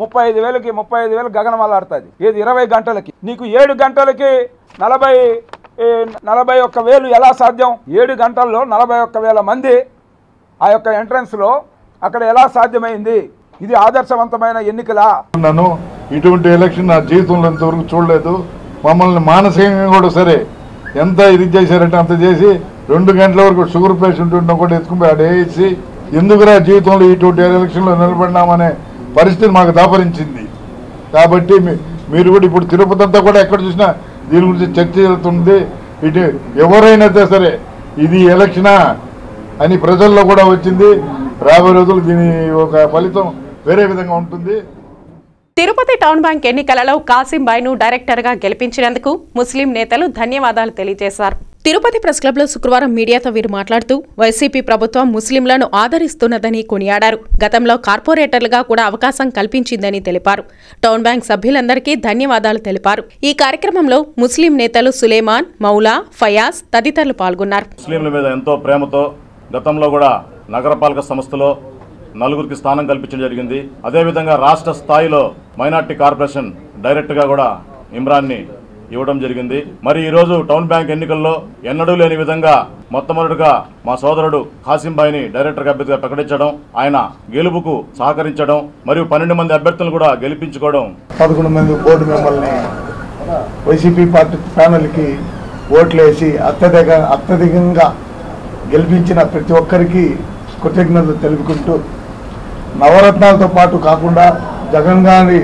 Speaker 14: ముప్పై ఐదు వేలకి ముప్పై ఐదు వేలు గగనం అల్లాడుతుంది. ఏది ఇరవై గంటలకి? నీకు ఏడు గంటలకి నలభై నలభై ఒక్క వేలు ఎలా సాధ్యం? ఏడు గంటల్లో నలభై ఒక్క వేల మంది ఆ యొక్క ఎంట్రన్స్లో అక్కడ ఎలా సాధ్యమైంది? ఇది ఆదర్శవంతమైన ఎన్నికలా?
Speaker 15: నన్ను ఇటువంటి ఎలక్షన్ నా జీవితంలో ఇంతవరకు చూడలేదు. మమ్మల్ని మానసికంగా కూడా సరే. ఎంత ఇది చేశారంటే అంత చేసి రెండు గంటల వరకు షుగర్ పేషెంట్ ఉన్నా కూడా ఎత్తుకుని పోయి ఆడేసి ఎందుకురా జీవితంలో ఇటువంటి ఎలక్షన్లో నిలబడినామనే పరిస్థితి మాకు దాపరించింది. కాబట్టి మీ- మీరు కూడా ఇప్పుడు తిరుపతి అంతా కూడా ఎక్కడ చూసినా దీని గురించి చర్చ జరుగుతుంది ఇటు ఎవరైనా సరే ఇది ఎలక్షనా అని ప్రజల్లో కూడా వచ్చింది. రాబోయే రోజులు దీని ఒక ఫలితం వేరే విధంగా ఉంటుంది.
Speaker 1: తిరుపతి టౌన్ బ్యాంక్ ఎన్నికలలో కాసింబాయ్ను డైరెక్టర్గా గెలిపించినందుకు ముస్లిం నేతలు ధన్యవాదాలు తెలియజేశారు. తిరుపతి ప్రెస్ క్లబ్లో శుక్రవారం మీడియాతో వీరు మాట్లాడుతూ వైసీపీ ప్రభుత్వం ముస్లింలను ఆదరిస్తున్నదని కొనియాడారు. గతంలో కార్పొరేటర్లుగా కూడా అవకాశం కల్పించిందని తెలిపారు. టౌన్ బ్యాంక్ సభ్యులందరికీ ధన్యవాదాలు తెలిపారు. ఈ కార్యక్రమంలో ముస్లిం నేతలు సులేమాన్ మౌలా ఫయాజ్ తదితరులు పాల్గొన్నారు.
Speaker 16: ముస్లింల మీద ఎంతో ప్రేమతో గతంలో కూడా నగరపాలక సంస్థలో నలుగురికి స్థానం కల్పించడం జరిగింది. అదేవిధంగా రాష్ట్ర స్థాయిలో మైనార్టీ కార్పొరేషన్ డైరెక్ట్గా కూడా ఇమ్రాన్ని ఇవ్వడం జరిగింది. మరి ఈరోజు టౌన్ బ్యాంక్ ఎన్నికల్లో ఎన్నడూ లేని విధంగా మొట్టమొదటిగా మా సోదరుడు కాసింబాయిని డైరెక్టర్గా అభ్యర్థిగా ప్రకటించడం ఆయన గెలుపుకు సహకరించడం మరియు పన్నెండు మంది అభ్యర్థులను కూడా గెలిపించుకోవడం.
Speaker 17: పదకొండు మంది బోర్డు మెంబర్ని వైసీపీ పార్టీ ప్యానల్కి ఓట్లేసి అత్యధిక అత్యధికంగా గెలిపించిన ప్రతి ఒక్కరికి కృతజ్ఞతలు తెలుపుకుంటూ నవరత్నాలతో పాటు కాకుండా జగన్ గారి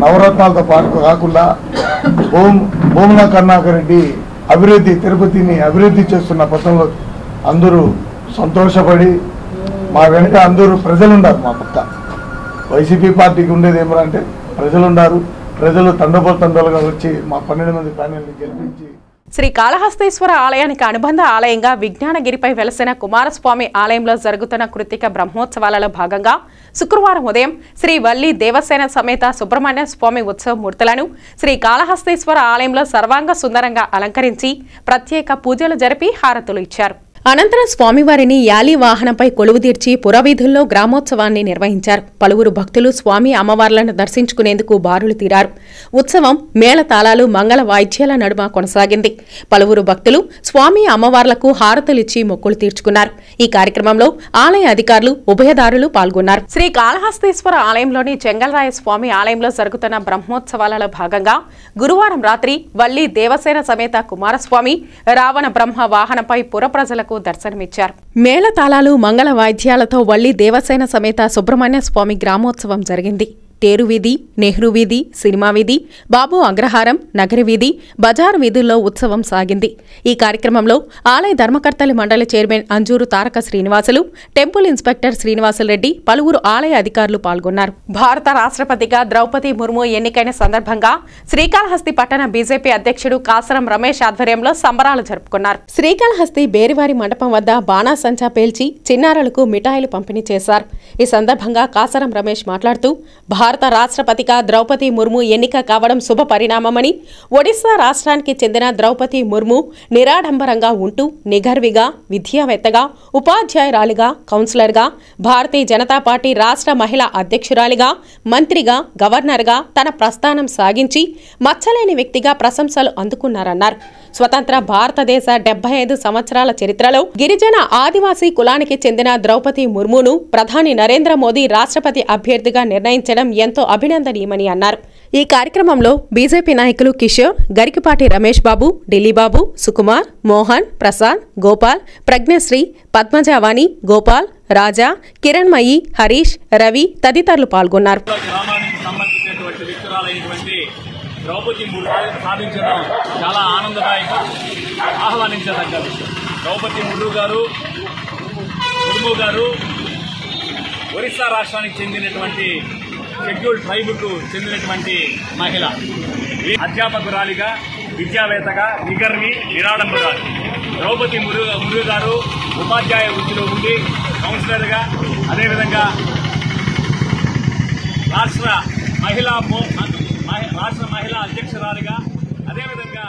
Speaker 17: నవరత్నాలతో పాటు కాకుండా భూమ్ భూమన కర్ణాకర్ రెడ్డి అభివృద్ధి తిరుపతిని అభివృద్ధి చేస్తున్న పథంలో అందరూ సంతోషపడి మా వెనుక అందరూ ప్రజలున్నారు మా పక్క. వైసీపీ పార్టీకి ఉండేది ఏమరంటే ప్రజలున్నారు ప్రజలు తండపోలు తండలుగా వచ్చి మా పన్నెండు మంది ప్యానెల్ని గెలిపించి
Speaker 1: శ్రీ కాళహస్తేశ్వర ఆలయానికి అనుబంధ ఆలయంగా విజ్ఞానగిరిపై వెలసిన కుమారస్వామి ఆలయంలో జరుగుతున్న కృతిక బ్రహ్మోత్సవాలలో భాగంగా శుక్రవారం ఉదయం శ్రీ వల్లి దేవసేన సమేత సుబ్రహ్మణ్య స్వామి ఉత్సవ మూర్తులను శ్రీ కాళహస్తేశ్వర ఆలయంలో సర్వాంగ సుందరంగా అలంకరించి ప్రత్యేక పూజలు జరిపి హారతులు ఇచ్చారు. అనంతరం స్వామివారిని యాలి వాహనంపై కొలువు తీర్చి పురవీధుల్లో గ్రామోత్సవాన్ని నిర్వహించారు. పలువురు భక్తులు స్వామి అమ్మవార్లను దర్శించుకునేందుకు బారులు తీరారు. ఉత్సవం మేళతాళాలు మంగళ వాయిద్యాల నడుమ కొనసాగింది. పలువురు భక్తులు స్వామి అమ్మవార్లకు హారతులిచ్చి మొక్కులు తీర్చుకున్నారు. ఈ కార్యక్రమంలో ఆలయ అధికారులు ఉభయదారులు పాల్గొన్నారు. శ్రీ కాళహస్తేశ్వర ఆలయంలోని చెంగల్రాయ స్వామి ఆలయంలో జరుగుతున్న బ్రహ్మోత్సవాలలో భాగంగా గురువారం రాత్రి వల్లి దేవసేన సమేత కుమారస్వామి రావణ బ్రహ్మ వాహనంపై పుర ప్రజలకు భక్తులకు దర్శనమిచ్చారు. మేళతాళాలు మంగళ వాయిద్యాలతో వల్లి దేవసేన సమేత సుబ్రహ్మణ్య స్వామి గ్రామోత్సవం జరిగింది. తేరు వీధి నెహ్రూ వీధి సినిమా వీధి బాబు అగ్రహారం నగరి వీధి బజార్ వీధుల్లో ఉత్సవం సాగింది. ఈ కార్యక్రమంలో ఆలయ ధర్మకర్తలి మండలి chairman Anjuru Taraka Srinivasulu temple inspector Srinivasula Reddy పలువురు ఆలయ అధికారులు పాల్గొన్నారు. భారత రాష్ట్రపతిగా ద్రౌపది ముర్ము ఎన్నికైన సందర్భంగా శ్రీకాళహస్తి పట్టణ బీజేపీ అధ్యక్షుడు కాసరం రమేష్ ఆధ్వర్యంలో సంబరాలు జరుపుకున్నారు. శ్రీకాళహస్తి బేరివారి మండపం వద్ద బాణాసంచా పేల్చి చిన్నారులకు మిఠాయిలు పంపిణీ చేశారు. ఈ సందర్భంగా కాసరం రమేష్ మాట్లాడుతూ భారత రాష్ట్రపతిగా ద్రౌపది ముర్ము ఎన్నిక కావడం శుభ పరిణామమని ఒడిశా రాష్ట్రానికి చెందిన ద్రౌపది ముర్ము నిరాడంబరంగా ఉంటూ నిఘర్విగా విద్యావేత్తగా ఉపాధ్యాయురాలిగా కౌన్సిలర్గా భారతీయ జనతా పార్టీ రాష్ట్ర మహిళా అధ్యక్షురాలిగా మంత్రిగా గవర్నర్గా తన ప్రస్థానం సాగించి మచ్చలేని వ్యక్తిగా ప్రశంసలు అందుకున్నారన్నారు. స్వతంత్ర భారతదేశ డెబ్బై ఐదు సంవత్సరాల చరిత్రలో గిరిజన ఆదివాసీ కులానికి చెందిన ద్రౌపది ముర్మును ప్రధాని నరేంద్ర మోదీ రాష్ట్రపతి అభ్యర్థిగా నిర్ణయించడం ఎంతో అభినందనీయమని అన్నారు. ఈ కార్యక్రమంలో బీజేపీ నాయకులు కిషోర్ గరికిపాటి రమేష్ బాబు ఢిల్లీబాబు సుకుమార్ మోహన్ ప్రసాద్ గోపాల్ ప్రజ్ఞశ్రీ పద్మజావాణి గోపాల్ రాజా కిరణ్మయి హరీష్ రవి తదితరులు పాల్గొన్నారు.
Speaker 18: ద్రౌపది ముర్ము సాధించడం చాలా ఆనందదాయకం ఆహ్వానించదగ్గ విషయం ద్రౌపది ముర్ము గారు ముర్ము గారు ఒరిస్సా రాష్ట్రానికి చెందినటువంటి షెడ్యూల్ ట్రైబుకు చెందినటువంటి మహిళ. అధ్యాపకురాలిగా విద్యావేత్తగా నిగర్వి నిరాడంబరాలు. ద్రౌపది మురు మురుగు గారు ఉపాధ్యాయ వృత్తిలో ఉండి కౌన్సిలర్గా అదేవిధంగా రాష్ట్ర మహిళా రాష్ట్ర మహిళా అదేవిధంగా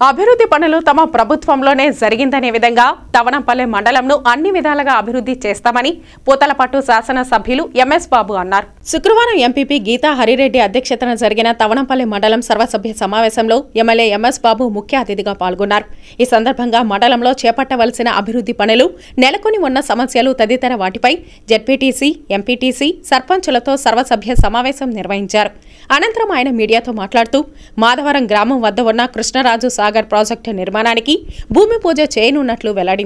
Speaker 1: అభివృద్ధి పనులు తమ ప్రభుత్వంలోనే జరిగిందనే విధంగా తవనంపల్లె మండలంను అన్ని విధాలుగా అభివృద్ధి చేస్తామని పూతలపట్టు శాసనసభ్యులు ఎంఎస్ బాబు అన్నారు. శుక్రవారం ఎంపీపీ గీతా హరిరెడ్డి అధ్యక్షతన జరిగిన తవనంపల్లి మండలం సర్వసభ్య సమావేశంలో ఎమ్మెల్యే ఎంఎస్ బాబు ముఖ్య అతిథిగా పాల్గొన్నారు. ఈ సందర్భంగా మండలంలో చేపట్టవలసిన అభివృద్ధి పనులు నెలకొని ఉన్న సమస్యలు తదితర వాటిపై జెడ్పీటీసీ ఎంపీటీసీ సర్పంచులతో సర్వసభ్య సమావేశం నిర్వహించారు. అనంతరం ఆయన మీడియాతో మాట్లాడుతూ మాధవరం గ్రామం వద్ద ఉన్న కృష్ణరాజు సాగర్ ప్రాజెక్టు నిర్మాణానికి భూమి పూజ చేయనున్నట్లు వెల్లడించారు.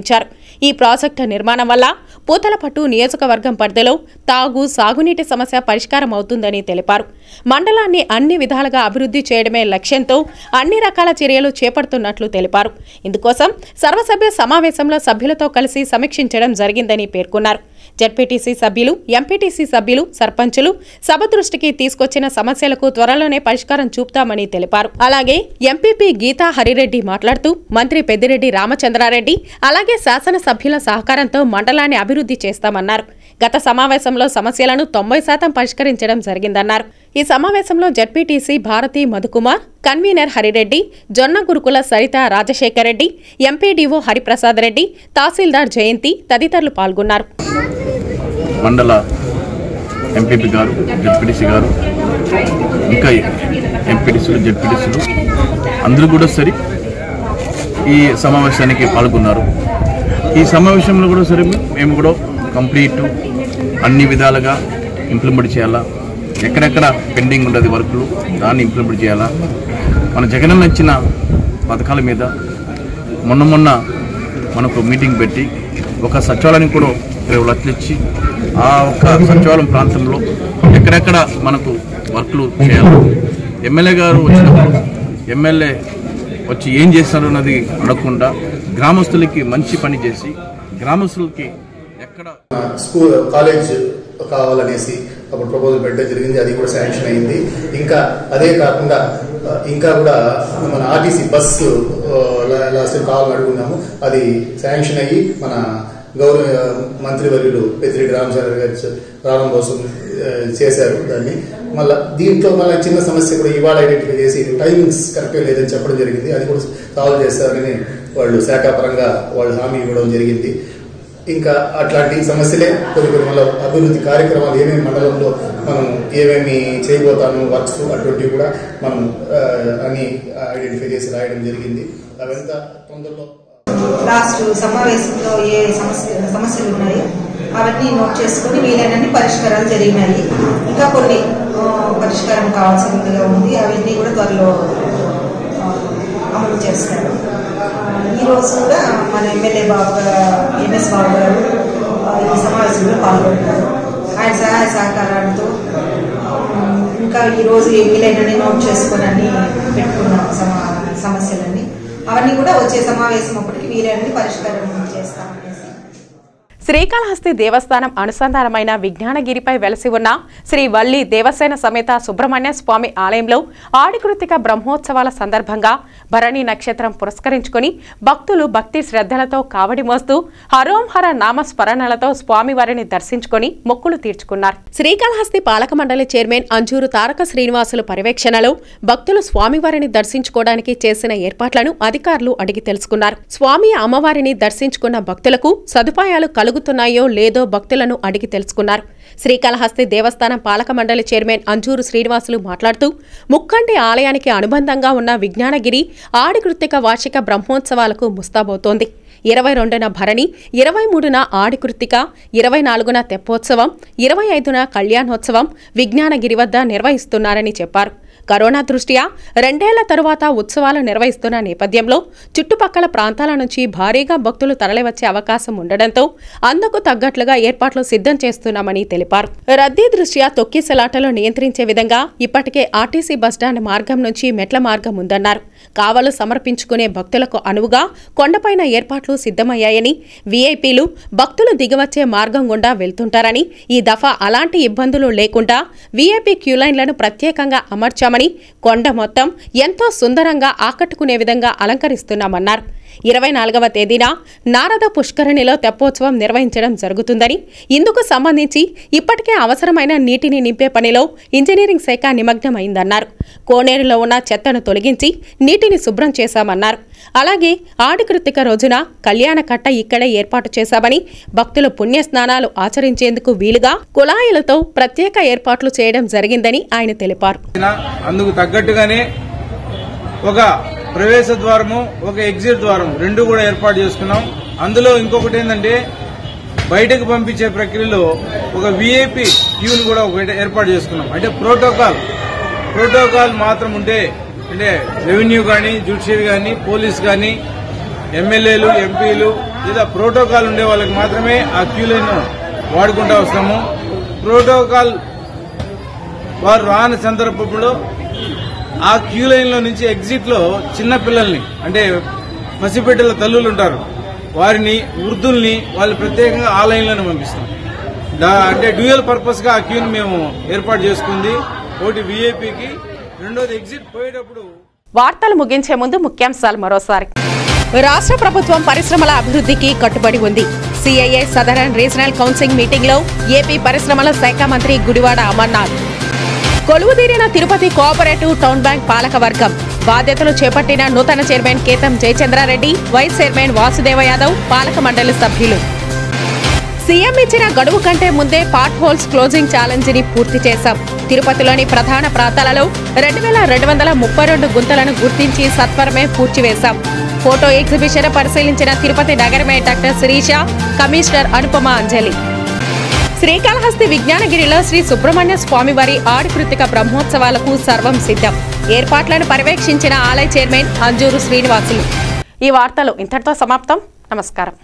Speaker 1: ఈ ప్రాజెక్టు నిర్మాణం వల్ల పూతలపట్టు నియోజకవర్గం పరిధిలో తాగు సాగునీటి సమస్య పరిష్కారం అవుతుందని తెలిపారు. మండలాన్ని అన్ని విధాలుగా అభివృద్ధి చేయడమే లక్ష్యంతో అన్ని రకాల చర్యలు చేపడుతున్నట్లు తెలిపారు. ఇందుకోసం సర్వసభ్య సమావేశంలో సభ్యులతో కలిసి సమీక్షించడం జరిగిందని పేర్కొన్నారు. జడ్పీటీసీ సభ్యులు ఎంపీటీసీ సభ్యులు సర్పంచులు సభ దృష్టికి తీసుకొచ్చిన సమస్యలకు త్వరలోనే పరిష్కారం చూపుతామని తెలిపారు. అలాగే ఎంపీపీ గీతా హరిరెడ్డి మాట్లాడుతూ మంత్రి పెద్దిరెడ్డి రామచంద్రారెడ్డి అలాగే శాసన సభ్యుల సహకారంతో మండలాన్ని అభివృద్ధి చేస్తామన్నారు. గత సమావేశంలో సమస్యలను తొంభై శాతం పరిష్కరించడం జరిగిందన్నారు. ఈ సమావేశంలో ZPTC Bharathi Madhukumar convener Harireddy Jonna Gurukula Saritha Rajasekhar Reddy MPDO Hariprasad Reddy తహసీల్దార్ జయంతి తదితరులు పాల్గొన్నారు.
Speaker 19: మండల ఎంపీపీ గారు జడ్పీటీసీ గారు ఇంకా ఎంపీటీసీలు జడ్పీటీసీలు అందరూ కూడా సరి ఈ సమావేశానికి పాల్గొన్నారు. ఈ సమావేశంలో కూడా సరే మేము కూడా కంప్లీట్ అన్ని విధాలుగా ఇంప్లిమెంట్ చేయాలా? ఎక్కడెక్కడ పెండింగ్ ఉండదు వర్కులు దాన్ని ఇంప్లిమెంట్ చేయాలా? మన జగనన్న ఇచ్చిన పథకాల మీద మొన్న మొన్న మనకు మీటింగ్ పెట్టి ఒక సచివాలయానికి కూడా ఇరవై లక్షలు ఇచ్చి ఆ ఒక్క సచివాలయం ప్రాంతంలో ఎక్కడెక్కడ మనకు వర్క్లు చేయాలి? ఎమ్మెల్యే గారు వచ్చినప్పుడు ఎమ్మెల్యే వచ్చి ఏం చేస్తారు అన్నది అడగకుండా గ్రామస్తులకి మంచి పని చేసి గ్రామస్తులకి
Speaker 20: స్కూల్ కాలేజ్ కావాలనేసి అప్పుడు ప్రపోజల్ పెట్టడం జరిగింది. అది కూడా శాంక్షన్ అయింది. ఇంకా అదే కాకుండా ఇంకా కూడా మన ఆర్టీసీ బస్సు లాస్ట్ కావాలని అడుగున్నాము. అది శాంక్షన్ అయ్యి మన గౌరవ మంత్రివర్యులు పెద్దిరెడ్డి రామచంద్ర గారి రావడం కోసం చేశారు దాన్ని. మళ్ళీ దీంట్లో మళ్ళీ చిన్న సమస్య కూడా ఇవాళ ఐడెంటిఫై చేసి టైమింగ్స్ కరెక్ట్గా లేదని చెప్పడం జరిగింది. అది కూడా సాల్వ్ చేస్తారని వాళ్ళు శాఖాపరంగా వాళ్ళు హామీ ఇవ్వడం జరిగింది. ఇంకా అట్లాంటి సమస్యలే కొన్ని కొన్ని మళ్ళీ అభివృద్ధి కార్యక్రమాలు ఏమేమి మండలంలో మనం ఏమేమి చేయబోతాము వర్క్స్ అటువంటివి కూడా మనం ఆ, అన్ని ఐడెంటిఫై చేసి రాయడం జరిగింది. అవంతా తొందరలో
Speaker 21: లాస్ట్ సమావేశంలో ఏ సమస్య సమస్యలు ఉన్నాయి అవన్నీ నోట్ చేసుకొని వీలైనన్ని పరిష్కారాలు జరిగినాయి. ఇంకా కొన్ని పరిష్కారం కావాల్సిందిగా ఉంది అవన్నీ కూడా త్వరలో అమలు చేస్తారు. ఈరోజు రోజు కూడా మన ఎమ్మెల్యే బాబు గారు ఎంఎస్ బాబు గారు ఈ సమావేశంలో పాల్గొంటారు. ఆయన సహాయ సహకారాలతో ఇంకా ఈ రోజు ఏ వీలైనని నోట్ చేసుకోనని పెట్టుకున్నాం సమా సమస్యలన్నీ అవన్నీ కూడా వచ్చే సమావేశం అప్పటికి వీలైనని పరిష్కారం చేస్తాం
Speaker 1: శ్రీకాళహస్తి దేవస్థానం అనుసంధానమైన విజ్ఞానగిరిపై వెలసి ఉన్న శ్రీ వల్లి దేవసేన సమేత సుబ్రహ్మణ్య స్వామి ఆలయంలో ఆడికృతిక బ్రహ్మోత్సవాల సందర్భంగా భరణి నక్షత్రం పురస్కరించుకుని భక్తులు భక్తి శ్రద్ధలతో కావడి మోస్తూ హరోం హర నామస్మరణలతో స్వామివారిని దర్శించుకొని మొక్కులు తీర్చుకున్నారు. శ్రీకాళహస్తి పాలక మండలి చైర్మన్ అంజూరు తారక శ్రీనివాసులు పర్యవేక్షణలో భక్తులు స్వామివారిని దర్శించుకోవడానికి చేసిన ఏర్పాట్లను అధికారులు అడిగి తెలుసుకున్నారు. స్వామి అమ్మవారిని దర్శించుకున్న భక్తులకు సదుపాయాలు కలుగు జరుగుతున్నాయో లేదో భక్తులను అడిగి తెలుసుకున్నారు. శ్రీకాళహస్తి దేవస్థానం పాలక మండలి చైర్మన్ అంజూరు శ్రీనివాసులు మాట్లాడుతూ ముక్కంటి ఆలయానికి అనుబంధంగా ఉన్న విజ్ఞానగిరి ఆడికృత్తిక వార్షిక బ్రహ్మోత్సవాలకు ముస్తాబోతోంది ఇరవై రెండున భరణి ఇరవై మూడున ఆడికృత్తిక ఇరవై నాలుగున తెప్పోత్సవం ఇరవై ఐదున కళ్యాణోత్సవం విజ్ఞానగిరి వద్ద నిర్వహిస్తున్నారని చెప్పారు. కరోనా దృష్ట్యా రెండేళ్ళ తరువాత ఉత్సవాలు నిర్వహిస్తున్న నేపథ్యంలో చుట్టుపక్కల ప్రాంతాల నుంచి భారీగా భక్తులు తరలివచ్చే అవకాశం ఉండడంతో అందుకు తగ్గట్లుగా ఏర్పాట్లు సిద్ధం చేస్తున్నామని తెలిపారు. రద్దీ దృష్ట్యా తొక్కిసలాటలు నియంత్రించే విధంగా ఇప్పటికే ఆర్టీసీ బస్టాండ్ మార్గం నుంచి మెట్ల మార్గం ఉందన్నారు. కావలు సమర్పించుకునే భక్తులకు అనువుగా కొండపైన ఏర్పాట్లు సిద్ధమయ్యాయని వీఐపీలు భక్తులు దిగవచ్చే మార్గం గుండా వెళ్తుంటారని ఈ దఫా అలాంటి ఇబ్బందులు లేకుండా వీఐపీ క్యూలైన్లను ప్రత్యేకంగా అమర్చామని కొండ మొత్తం ఎంతో సుందరంగా ఆకట్టుకునే విధంగా అలంకరిస్తున్నామన్నారు. ఇరవై నాలుగవ తేదీన నారద పుష్కరిణిలో తెప్పోత్సవం నిర్వహించడం జరుగుతుందని. ఇందుకు సంబంధించి ఇప్పటికే అవసరమైన నీటిని నింపే పనిలో ఇంజనీరింగ్ శాఖ నిమగ్నమైందన్నారు. కోనేరులో ఉన్న చెత్తను తొలగించి నీటిని శుభ్రం చేశామన్నారు. అలాగే ఆడికృతిక రోజున కళ్యాణ కట్ట ఇక్కడే ఏర్పాటు చేశామని భక్తులు పుణ్య స్నానాలు ఆచరించేందుకు వీలుగా కుళాయిలతో ప్రత్యేక ఏర్పాట్లు చేయడం జరిగిందని ఆయన తెలిపారు.
Speaker 22: అందుకు తగ్గట్టుగానే ఒక ప్రవేశ ద్వారము ఒక ఎగ్జిట్ ద్వారం రెండు కూడా ఏర్పాటు చేసుకున్నాం. అందులో ఇంకొకటి ఏంటంటే బయటకు పంపించే ప్రక్రియలో ఒక విఐపి క్యూని కూడా ఒకటి ఏర్పాటు చేసుకున్నాం. అంటే ప్రోటోకాల్ ప్రోటోకాల్ మాత్రం ఉంటే అంటే రెవెన్యూ కానీ జ్యుడిషియరీ కానీ పోలీస్ కానీ ఎమ్మెల్యేలు ఎంపీలు లేదా ప్రోటోకాల్ ఉండే వాళ్ళకి మాత్రమే ఆ క్యూలను వాడుకుంటూ వస్తాము. ప్రోటోకాల్ వారు రాని సందర్భంలో ఆ క్యూ లైన్లో నుంచి ఎగ్జిట్లో చిన్న పిల్లల్ని అంటే పసిబిడ్డల తల్లులు ఉంటారు వారిని వృద్ధుల్ని వాళ్ళు ప్రత్యేకంగా ఆ లైన్లోనే పంపిస్తాం. అంటే డ్యూయల్ పర్పస్గా ఆ క్యూని మేము ఏర్పాటు చేసుకుంది. ఒకటి వీఐపీకి రెండోది ఎగ్జిట్ పోయేటప్పుడు
Speaker 1: వార్తలు ముగించే ముందు ముఖ్యాంశాలు మరోసారి. రాష్ట్ర ప్రభుత్వం పరిశ్రమల అభివృద్ధికి కట్టుబడి ఉంది. సిఐఏ సదరన్ రీజనల్ కౌన్సిల్ మీటింగ్లో ఏపీ పరిశ్రమల శాఖ మంత్రి గుడివాడ అమర్నాథ్. కొలువుదీరిన తిరుపతి కోఆపరేటివ్ టౌన్ బ్యాంక్ పాలకవర్గం. బాధ్యతలు చేపట్టిన నూతన chairman Ketham Jayachandra Reddy vice chairman Vasudeva Yadav పాలక మండలి సభ్యులు. సీఎం ఇచ్చిన గడువు కంటే ముందే పార్ట్ హోల్స్ క్లోజింగ్ ఛాలెంజ్ని పూర్తి చేశాం. తిరుపతిలోని ప్రధాన ప్రాంతాలలో రెండు వేల రెండు వందల ముప్పై రెండు గుంతలను గుర్తించి సత్వరమే పూడ్చివేశాం. ఫోటో ఎగ్జిబిషన్ పరిశీలించిన తిరుపతి నగర mayor doctor Sirisha commissioner Anupama Anjali. Srikalahasti విజ్ఞానగిరిలో Sri Subrahmanya స్వామివారి ఆడికృతిక బ్రహ్మోత్సవాలకు సర్వం సిద్ధం. ఏర్పాట్లను పర్యవేక్షించిన ఆలయ చైర్మన్ అంజూరు శ్రీనివాసులు. ఈ వార్తలు ఇంతటితో సమాప్తం. నమస్కారం.